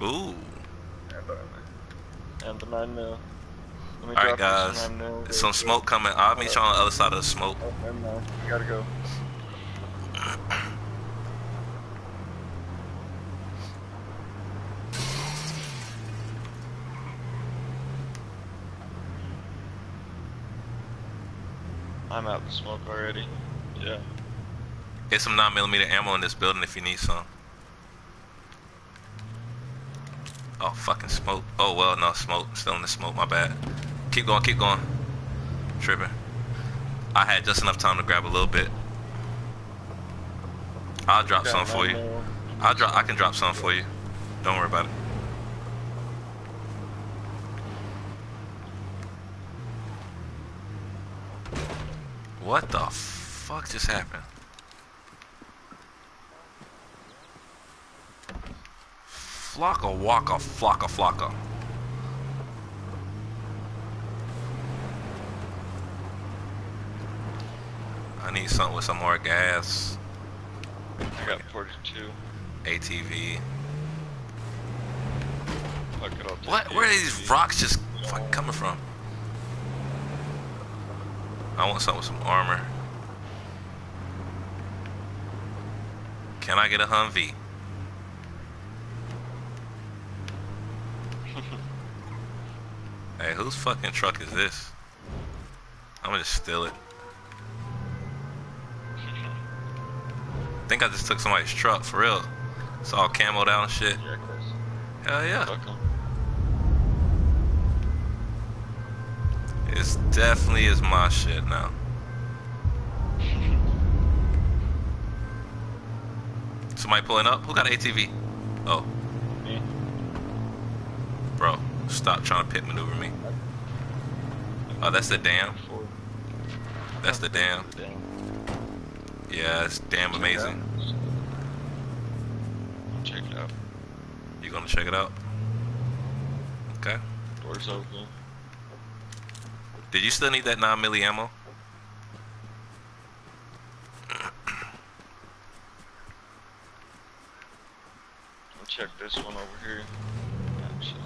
Ooh. and the 9 mil. Let me Alright, guys. 9 mil There's some smoke coming. I'll meet you on the other side of the smoke. Oh, never mind. We gotta go. Smoke already. Yeah. Get some 9mm ammo in this building if you need some. Oh, fucking smoke. Oh, well, no, smoke. Still in the smoke, my bad. Keep going, keep going. Tripping. I had just enough time to grab a little bit. I'll drop Got some for you. I'll drop. I can drop some for you. Don't worry about it. What the fuck just happened? Flocka waka flocka flocka. I need something with some more gas. I got 42. ATV. Fuck it, What? Where are these rocks just fucking coming from? I want something with some armor. Can I get a Humvee? [LAUGHS] hey, whose fucking truck is this? I'm gonna just steal it. I [LAUGHS] think I just took somebody's truck for real. It's all camo down and shit. Yeah. Hell yeah. Fuck 'em. It's definitely is my shit now. Somebody pulling up? Who got ATV? Oh, Me? bro, stop trying to pit maneuver me. Oh, that's the dam. That's the dam. Damn. Yeah, it's damn amazing. Check it out. You gonna check it out? Okay. Doors open. Did you still need that 9 milli ammo? Check this one over here. Actually.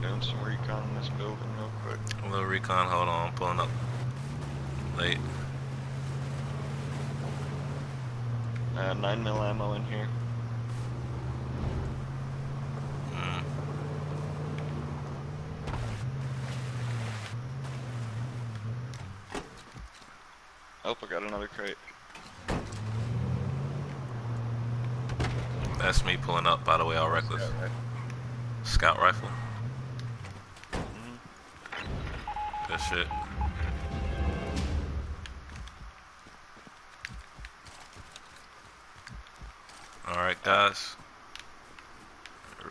Doing some recon in this building real quick. A little recon. Hold on, I'm pulling up. Late. Uh, 9 mil ammo in here. Mm. Oh, I got another crate. That's me pulling up. By the way, all reckless. Yeah, right. Scout rifle. Good shit. Alright, guys.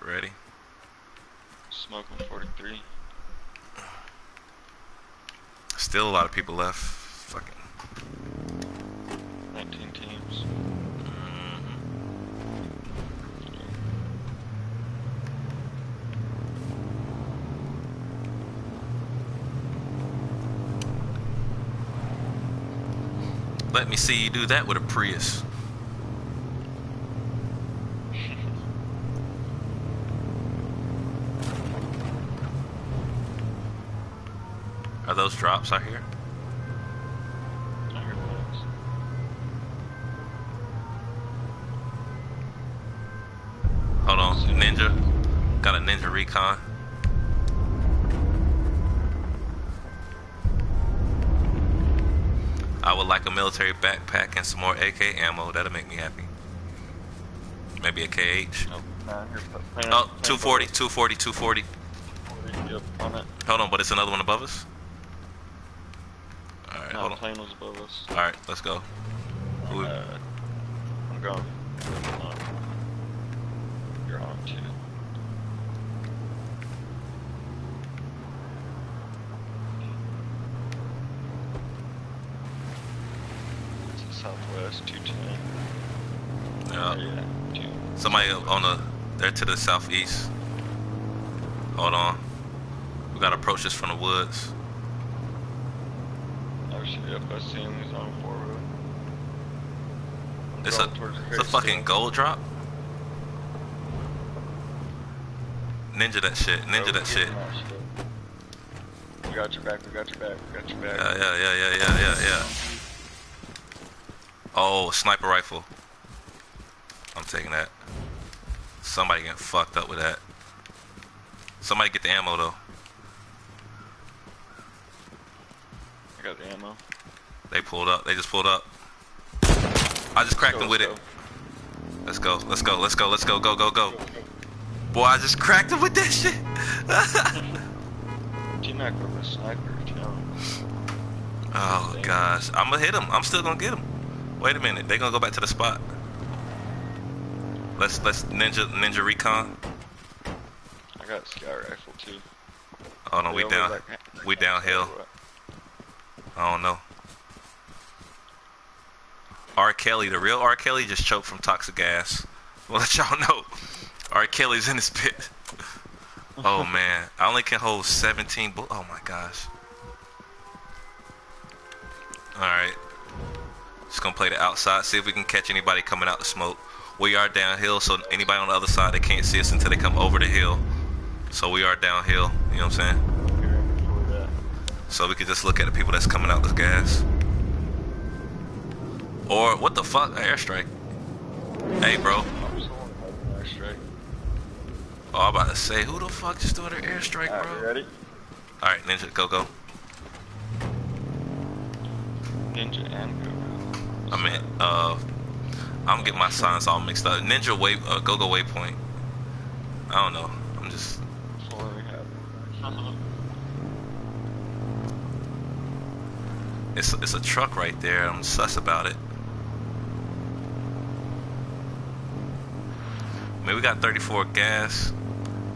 Ready? Smoking 43. Still a lot of people left. Fucking. 19 teams. Let me see you do that with a Prius. Are those drops out here? I hear bugs. Hold on, Ninja. Got a Ninja Recon. Like a military backpack and some more AK ammo. That'll make me happy. Maybe a KH. Nope. Nah, Oh, plant 240, 240, 240. Yep, on it. Hold on, but it's another one above us? Alright, No, hold on. plane was above us. Alright, let's go. Uh, I'm going. You're on too. It's a southwest, 210. Yeah. Oh, yeah, two. Somebody on the, they're to the southeast. Hold on. We gotta approach this from the woods. Oh shit, yep, I see him. He's on four road. It's a, going towards the it's a fucking gold drop. Ninja that shit. Ninja that shit. that shit. We got your back, we got your back, we got your back. Yeah, yeah, yeah, yeah, yeah, yeah, yeah. Oh, sniper rifle. I'm taking that. Somebody getting fucked up with that. Somebody get the ammo though. I got the ammo. They pulled up. They just pulled up. I just cracked Go, them with let's it. Let's go. Let's go. Let's go. Let's go. Go. Go. Go. go. Go. Boy, I just cracked him with that shit. T-Mac with a sniper, Joe. oh gosh, I'm gonna hit him. I'm still gonna get him. Wait a minute. They're gonna go back to the spot. Let's let's ninja ninja recon. I got a scout rifle too. Oh no, we down. we downhill. I don't know. R. Kelly, the real R. Kelly, just choked from toxic gas. We'll let y'all [LAUGHS] know. R. Kelly's in his pit. Oh [LAUGHS] man, I only can hold 17 bull. Oh my gosh. All right. Just gonna play the outside, see if we can catch anybody coming out the smoke. We are downhill, so anybody on the other side they can't see us until they come over the hill. So we are downhill. You know what I'm saying? You're in before that. So we can just look at the people that's coming out with gas. Or what the fuck? Airstrike. Hey, bro. I'm someone like airstrike. Oh, I'm about to say, who the fuck just doing an airstrike, Alright, you bro? ready? All right, Ninja, go go. Ninja and Go. I mean, uh, I'm getting my signs all mixed up. Ninja way, uh, go go waypoint. I don't know. I'm just. That's all we have. It's it's a truck right there. I'm sus about it. I mean, we got 34 gas.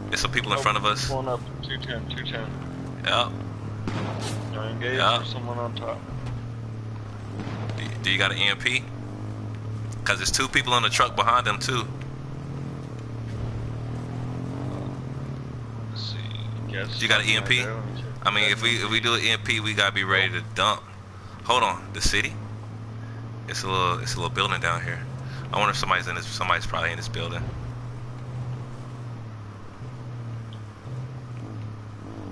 There's some people in front of us. Pulling up 210, 210. Yep. Now engage Yeah. for someone on top. Do- Do you got an EMP? Cause there's two people in the truck behind them too. Let's see. You got an EMP? right there. Let me check. I mean, if we if we do an EMP, we gotta be ready to dump. Hold on, the city. It's a little it's a little building down here. I wonder if somebody's in this. Somebody's probably in this building.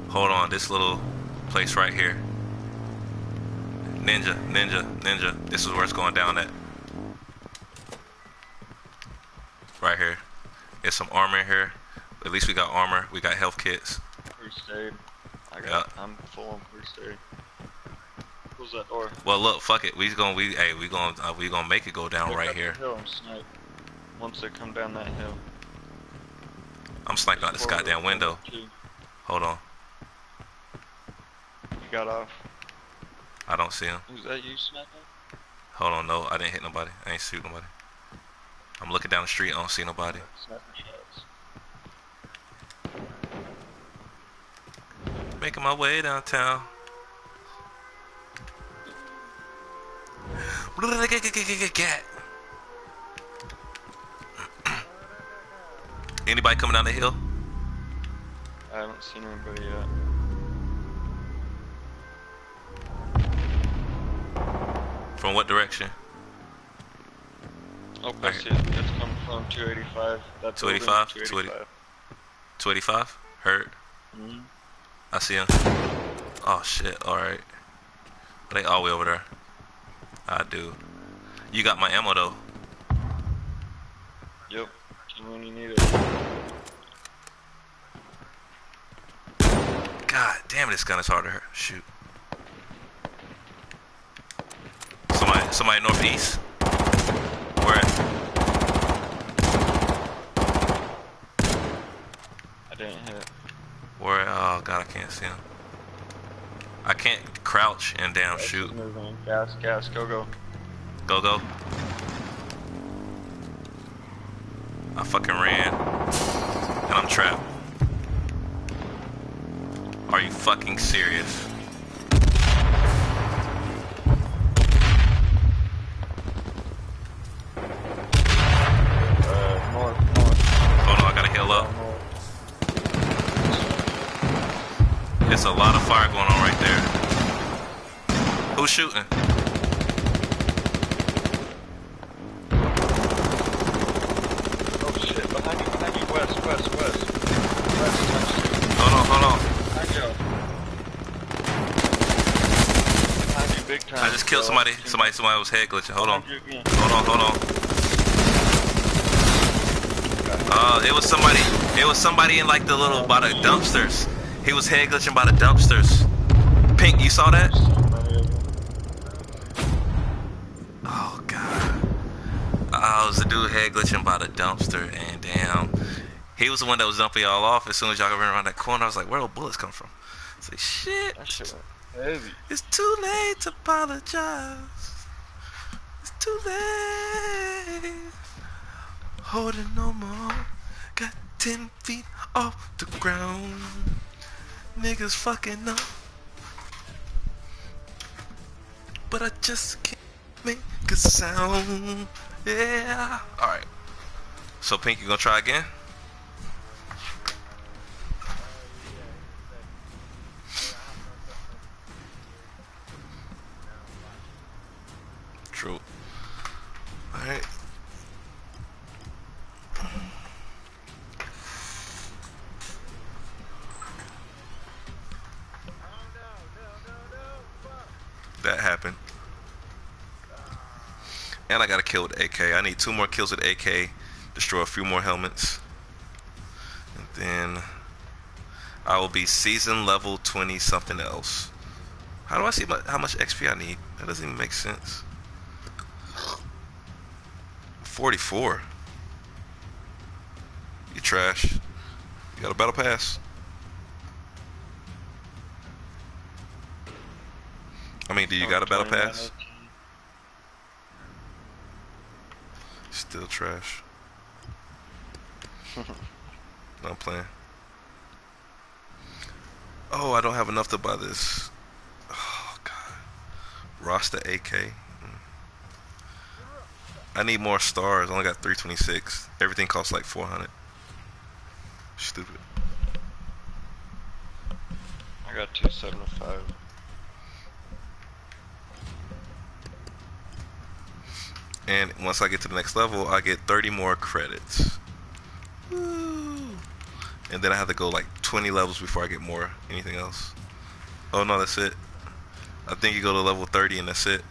Hold on, this little place right here. Ninja, ninja, ninja. This is where it's going down at. Right here. There's some armor in here. At least we got armor. We got health kits. First aid. I got. Yeah. I'm full on first aid. Close that door. Well, look, fuck it. We gonna we hey we gonna uh, we gonna make it go down Look right here. Hill snipe. Once they come down that hill. I'm sniping out this goddamn window. two. Hold on. You got off. I don't see him. Was that you sniping? Hold on, no, I didn't hit nobody. I ain't shoot nobody. I'm looking down the street. I don't see nobody. Making my way downtown. Anybody coming down the hill? I haven't seen anybody yet. From what direction? It. It's coming from 285. That's 285? 285. 285? Hurt. Mm-hmm. I see him. Oh shit, alright. They all the way over there. I do. You got my ammo though. Yep. Tell me when you need it. God damn it, this gun is hard to hurt. Shoot. Somebody somebody northeast. Where at? I didn't hit. Where oh god I can't see him. I can't crouch and down shoot. Moving. Gas, gas, go, go. Go go. I fucking ran. And I'm trapped. Are you fucking serious? Fire going on right there. Who's shooting? Oh shit, behind you, behind you, west, west, west. West, touch. Hold on, hold on. Behind you. Behind you, big time. I just killed bro. somebody. Somebody, somebody was head glitching. Hold on. Behind you again. Hold on, hold on. Uh, it was somebody. It was somebody in like the little by the dumpsters. He was head glitching by the dumpsters. Pink, you saw that? Many of them. Oh god. Oh, it was the dude head glitching by the dumpster, and damn, he was the one that was dumping y'all off. As soon as y'all ran around that corner, I was like, "Where the bullets come from?" I say, "Shit, That shit heavy. it's too late to apologize. It's too late. Holding no more. Got ten feet off the ground. Niggas fucking up. But I just can't make a sound. Yeah. Alright. So, Pink, you gonna try again? True. Alright. That happened. And I got a kill with AK. I need two more kills with AK, destroy a few more helmets. And then I will be season level 20 something else. How do I see my, how much XP I need? That doesn't even make sense. 44. You trash. You got a battle pass? I mean, do you got a battle pass? Still trash. [LAUGHS] no, I'm playing. Oh, I don't have enough to buy this. Oh god. Rasta AK. Hmm. I need more stars. I only got 326. Everything costs like 400. Stupid. I got 275. And once I get to the next level, I get 30 more credits. And then I have to go like 20 levels before I get more anything else. Oh no, that's it. I think you go to level 30 and that's it.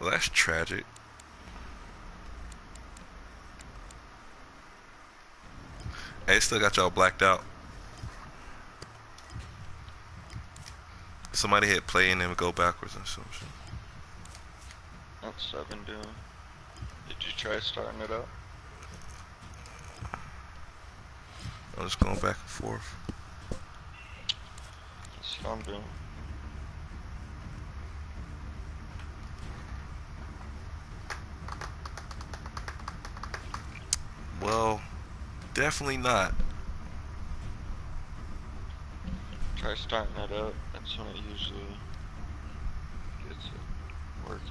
Well, that's tragic. Hey, still got y'all blacked out. Somebody hit play and then go backwards and some shit. That's what I've been doing. Did you try starting it up? I'm just going back and forth. That's what I'm doing. Well, definitely not. Try starting it up. That's when it usually gets it working.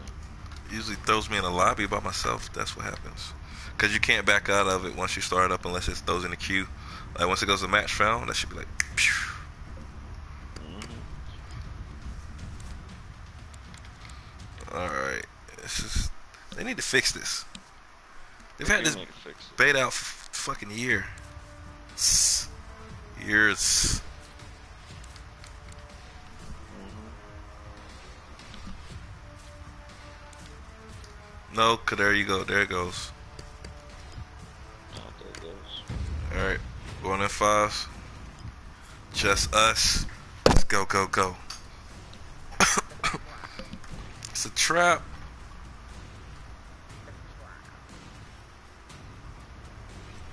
Usually throws me in a lobby by myself. That's what happens. Cause you can't back out of it once you start up unless it throws in the queue. Like once it goes to match found, that should be like. Phew. All right, this is. They need to fix this. They've We had this bait out fucking year. Years. No, 'cause there you go. There it goes. There it goes. All right, One in five. Just us. Let's go, go, go. [COUGHS] it's a trap.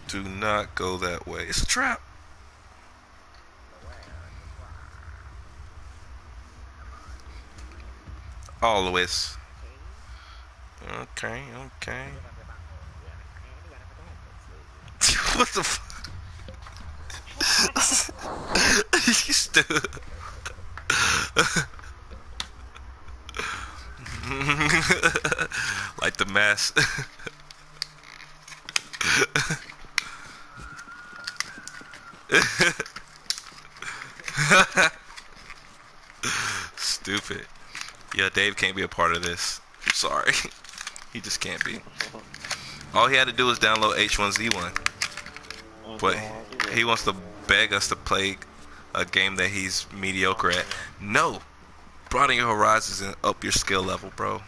Do not go that way. It's a trap. Always. Okay, okay. [LAUGHS] what the fuck? you [LAUGHS] stupid. [LAUGHS] like the mess. Stupid. Yeah, Dave can't be a part of this. I'm sorry. He just can't be. All he had to do was download H1Z1. But he wants to beg us to play a game that he's mediocre at. No. Broaden your horizons and up your skill level, bro.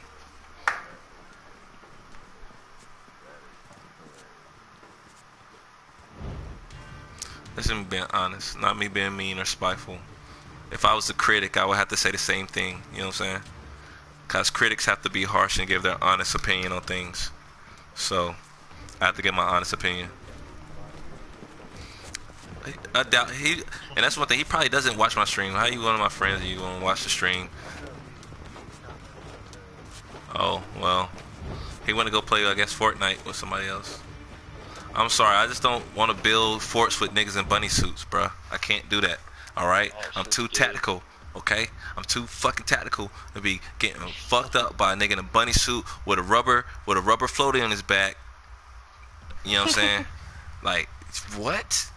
Me being honest, not me being mean or spiteful. If I was a critic, I would have to say the same thing. You know what I'm saying? Because critics have to be harsh and give their honest opinion on things. So, I have to give my honest opinion. I doubt he, and that's one thing. He probably doesn't watch my stream. How you one of my friends? You gonna watch the stream? Oh well, he want to go play I guess Fortnite with somebody else. I'm sorry, I just don't want to build forts with niggas in bunny suits, bruh. I can't do that. All right, oh, I'm too tactical. Okay, I'm too fucking tactical to be getting fucked up by a nigga in a bunny suit with a rubber with a rubber floaty on his back. You know what I'm saying? [LAUGHS] like what?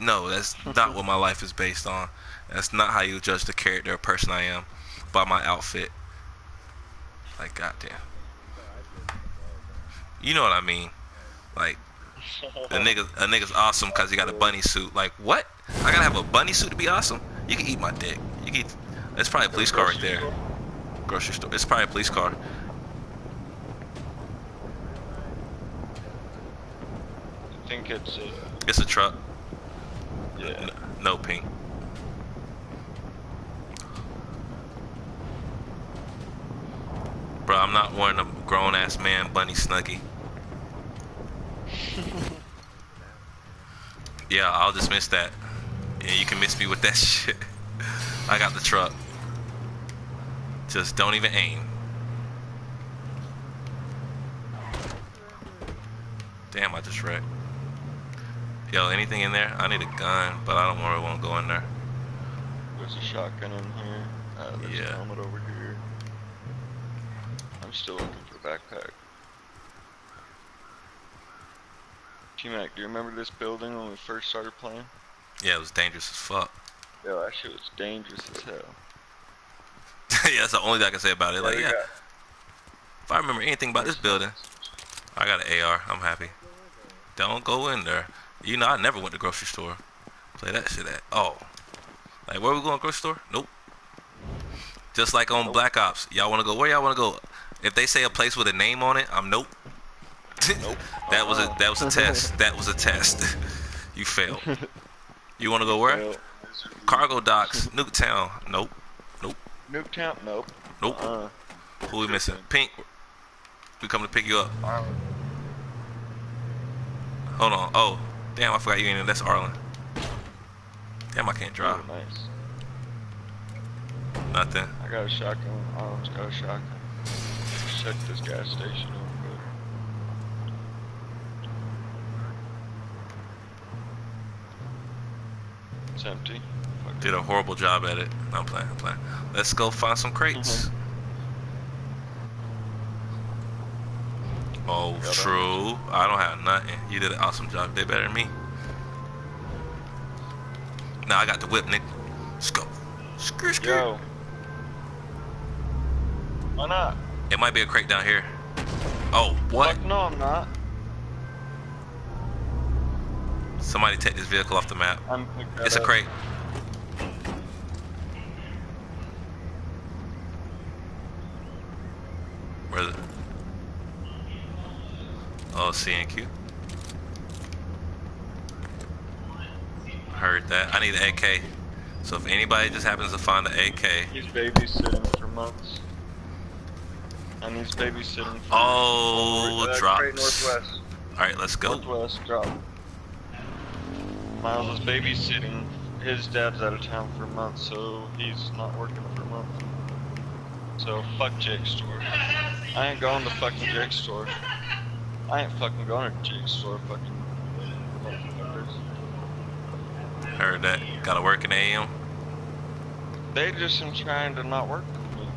No, that's not what my life is based on. That's not how you judge the character or person I am by my outfit. Like goddamn. You know what I mean? Like a [LAUGHS] nigga a nigga's awesome because he got a bunny suit. Like what? I gotta have a bunny suit to be awesome? You can eat my dick. You can. Eat, it's probably a police car right there. Grocery store. It's probably a police car. I think it's uh, It's a truck. yeah. N- no pink. Bro, I'm not wearing a grown ass man bunny snuggie. [LAUGHS] yeah, I'll just miss that. And you can miss me with that [LAUGHS] shit. I got the truck. Just don't even aim. Damn, I just wrecked. Yo, anything in there? I need a gun, but I don't really want to go in there. There's a shotgun in here. Uh, there's Yeah. a helmet over here. I'm still looking for a backpack. T-Mac, do you remember this building when we first started playing? Yeah, it was dangerous as fuck. Yo, that shit was dangerous as hell. [LAUGHS] yeah, that's the only thing I can say about it. Like, yeah, got- if I remember anything about this building, I got an AR. I'm happy. Don't go in there. You know, I never went to grocery store. Play that shit at. Oh. Like, where we going, grocery store? Nope. Just like on Black Ops. Y'all want to go? Where y'all want to go? If they say a place with a name on it, I'm nope. Nope. [LAUGHS] that was a uh-uh. that was a test. [LAUGHS] That was a test. you failed. You want to go where? Well, Cargo docks, Nuketown. Nope. Nope. Nuketown? Nope. Nope. Uh, Who we missing? Pink. We coming to pick you up. Arlen. Hold on. Oh, damn! I forgot you ain't in. That's Arlen. Damn, I can't drive. Oh, nice. Nothing. I got a shotgun. Arlen's got a shotgun. Check this gas station real quick. It's empty. Fuck Did a horrible job at it. I'm playing. I'm playing. Let's go find some crates. Mm-hmm. Oh, Yeah, that true. I don't have nothing. You did an awesome job. Did better than me. Now I got the whip, Nick. Let's go. Skr. Yo. Why not? It might be a crate down here. Oh, what? Fuck no, I'm not. Somebody take this vehicle off the map. It's a crate. Where's it? Oh, CNQ. Heard that. I need an AK. So if anybody just happens to find an AK. He's babysitting for months. And he's babysitting for Oh, uh, drops. Alright, let's go. Northwest drop. Miles is babysitting. His dad's out of town for a month, so he's not working for a month. So fuck Jake's store. I ain't going to fucking Jake's store. I ain't fucking going to Jake's store, fucking motherfuckers. Heard that. Gotta work in AM. They just been trying to not work with me.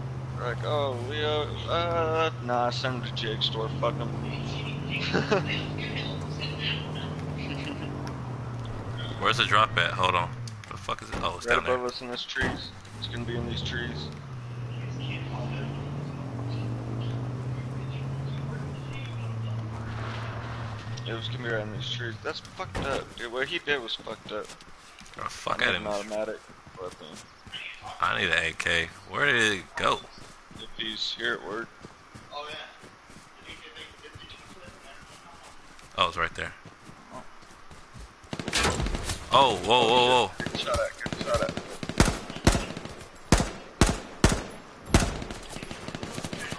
Like, oh, Leo, uh, nah, send him to Jake store, fuck him. [LAUGHS] Where's the drop at? Hold on. The fuck is it? Oh, it's right down above there. us in these trees. It's gonna be in these trees. It was gonna be right in these trees. That's fucked up, dude. What he did was fucked up. Oh, fuck, I I need didn't. an automatic weapon. I need an AK. Where did it go? If he's here at work. Oh yeah. Oh, it's right there. Oh, whoa, whoa, whoa. Good shot at, good shot at.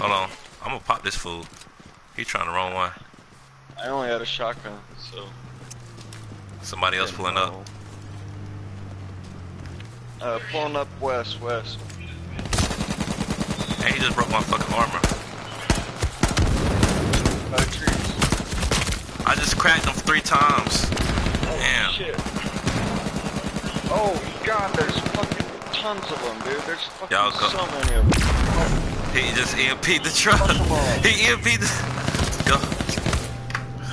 Hold on. I'm gonna pop this fool. He trying the wrong one. I only had a shotgun, so. Somebody else pulling up. Uh, pulling up west, west. And he just broke my fucking armor. By the trees. I just cracked him three times. Oh, Damn. shit. Oh, God, there's fucking tons of them, dude. There's fucking go- so many of them. He just EMP'd the truck. He EMP'd the. [LAUGHS] Yo.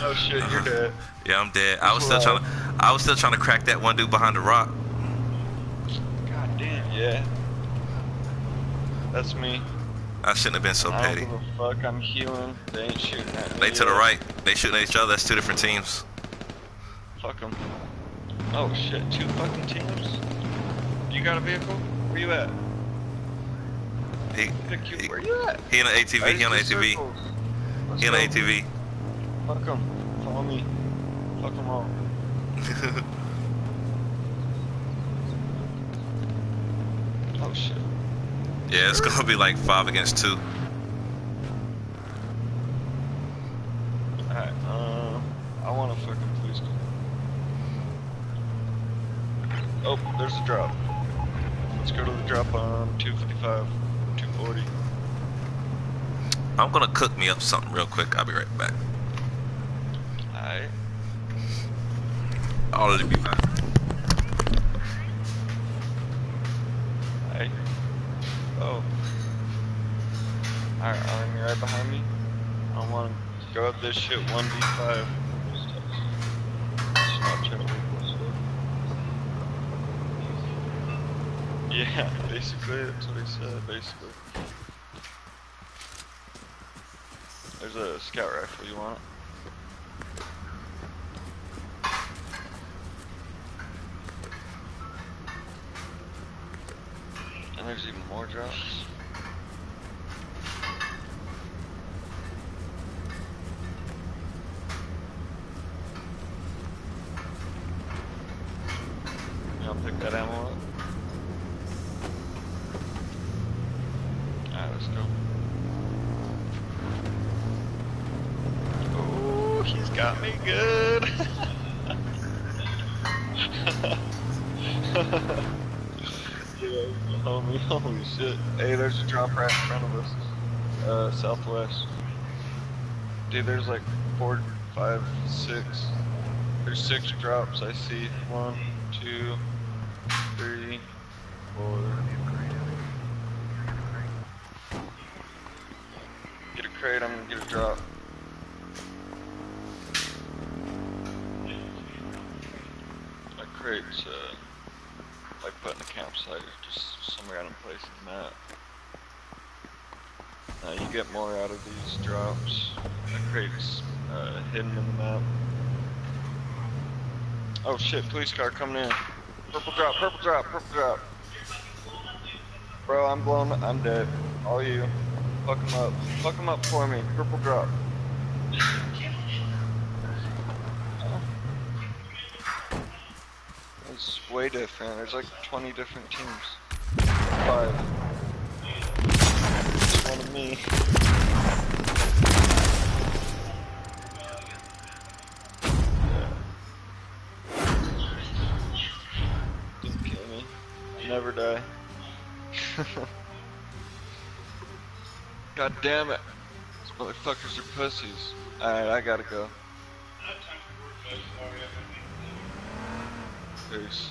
Oh, shit, you're uh-huh. dead. Yeah, I'm dead. I was still trying to. I was still trying to crack that one dude behind the rock. God damn, yeah. That's me. I shouldn't have been so I petty. don't give a fuck. I'm healing. They ain't shooting at me. They to the right. They shooting at each other. That's two different teams. Fuck them. Oh shit, two fucking teams? You got a vehicle? Where you at? He, you. he, Where you at? he in an ATV. He on an ATV. He in an. ATV. Fuck them. Follow me. Fuck them all. [LAUGHS] Oh shit. yeah, it's gonna be like five against two. Alright, uh, I want a fucking police car. Oh, there's a drop. Let's go to the drop on 255, 240. I'm gonna cook me up something real quick. I'll be right back. Alright. I'll be back. Alright. Oh. Alright, army right behind me. I want to go up this shit 1v5. Snapchat. Yeah, [LAUGHS] basically, that's what he said, basically. There's a scout rifle, you want? And there's even more drops. Yeah, I'll pick that ammo up. Alright, let's go. Oh, he's got me good. [LAUGHS] Yeah, homie, holy shit. Hey, there's a drop right in front of us. Uh, southwest. Dude, there's like four, five, six. There's six drops I see. One, two, three, four. Get a crate, I'm gonna get a drop. A crate's, uh, like putting a campsite or just some random place in the map. Uh, you get more out of these drops. A crate's uh, hidden in the map. Oh shit, police car coming in. Purple drop, purple drop, purple drop. Bro, I'm blown, I'm dead. All you. Fuck him up. Fuck him up for me. Purple drop. It's way different. There's like 20 different teams. Five. Just one of me. Don't kill me. Never die. [LAUGHS] God damn it. These motherfuckers are pussies. Alright, I gotta go. Peace.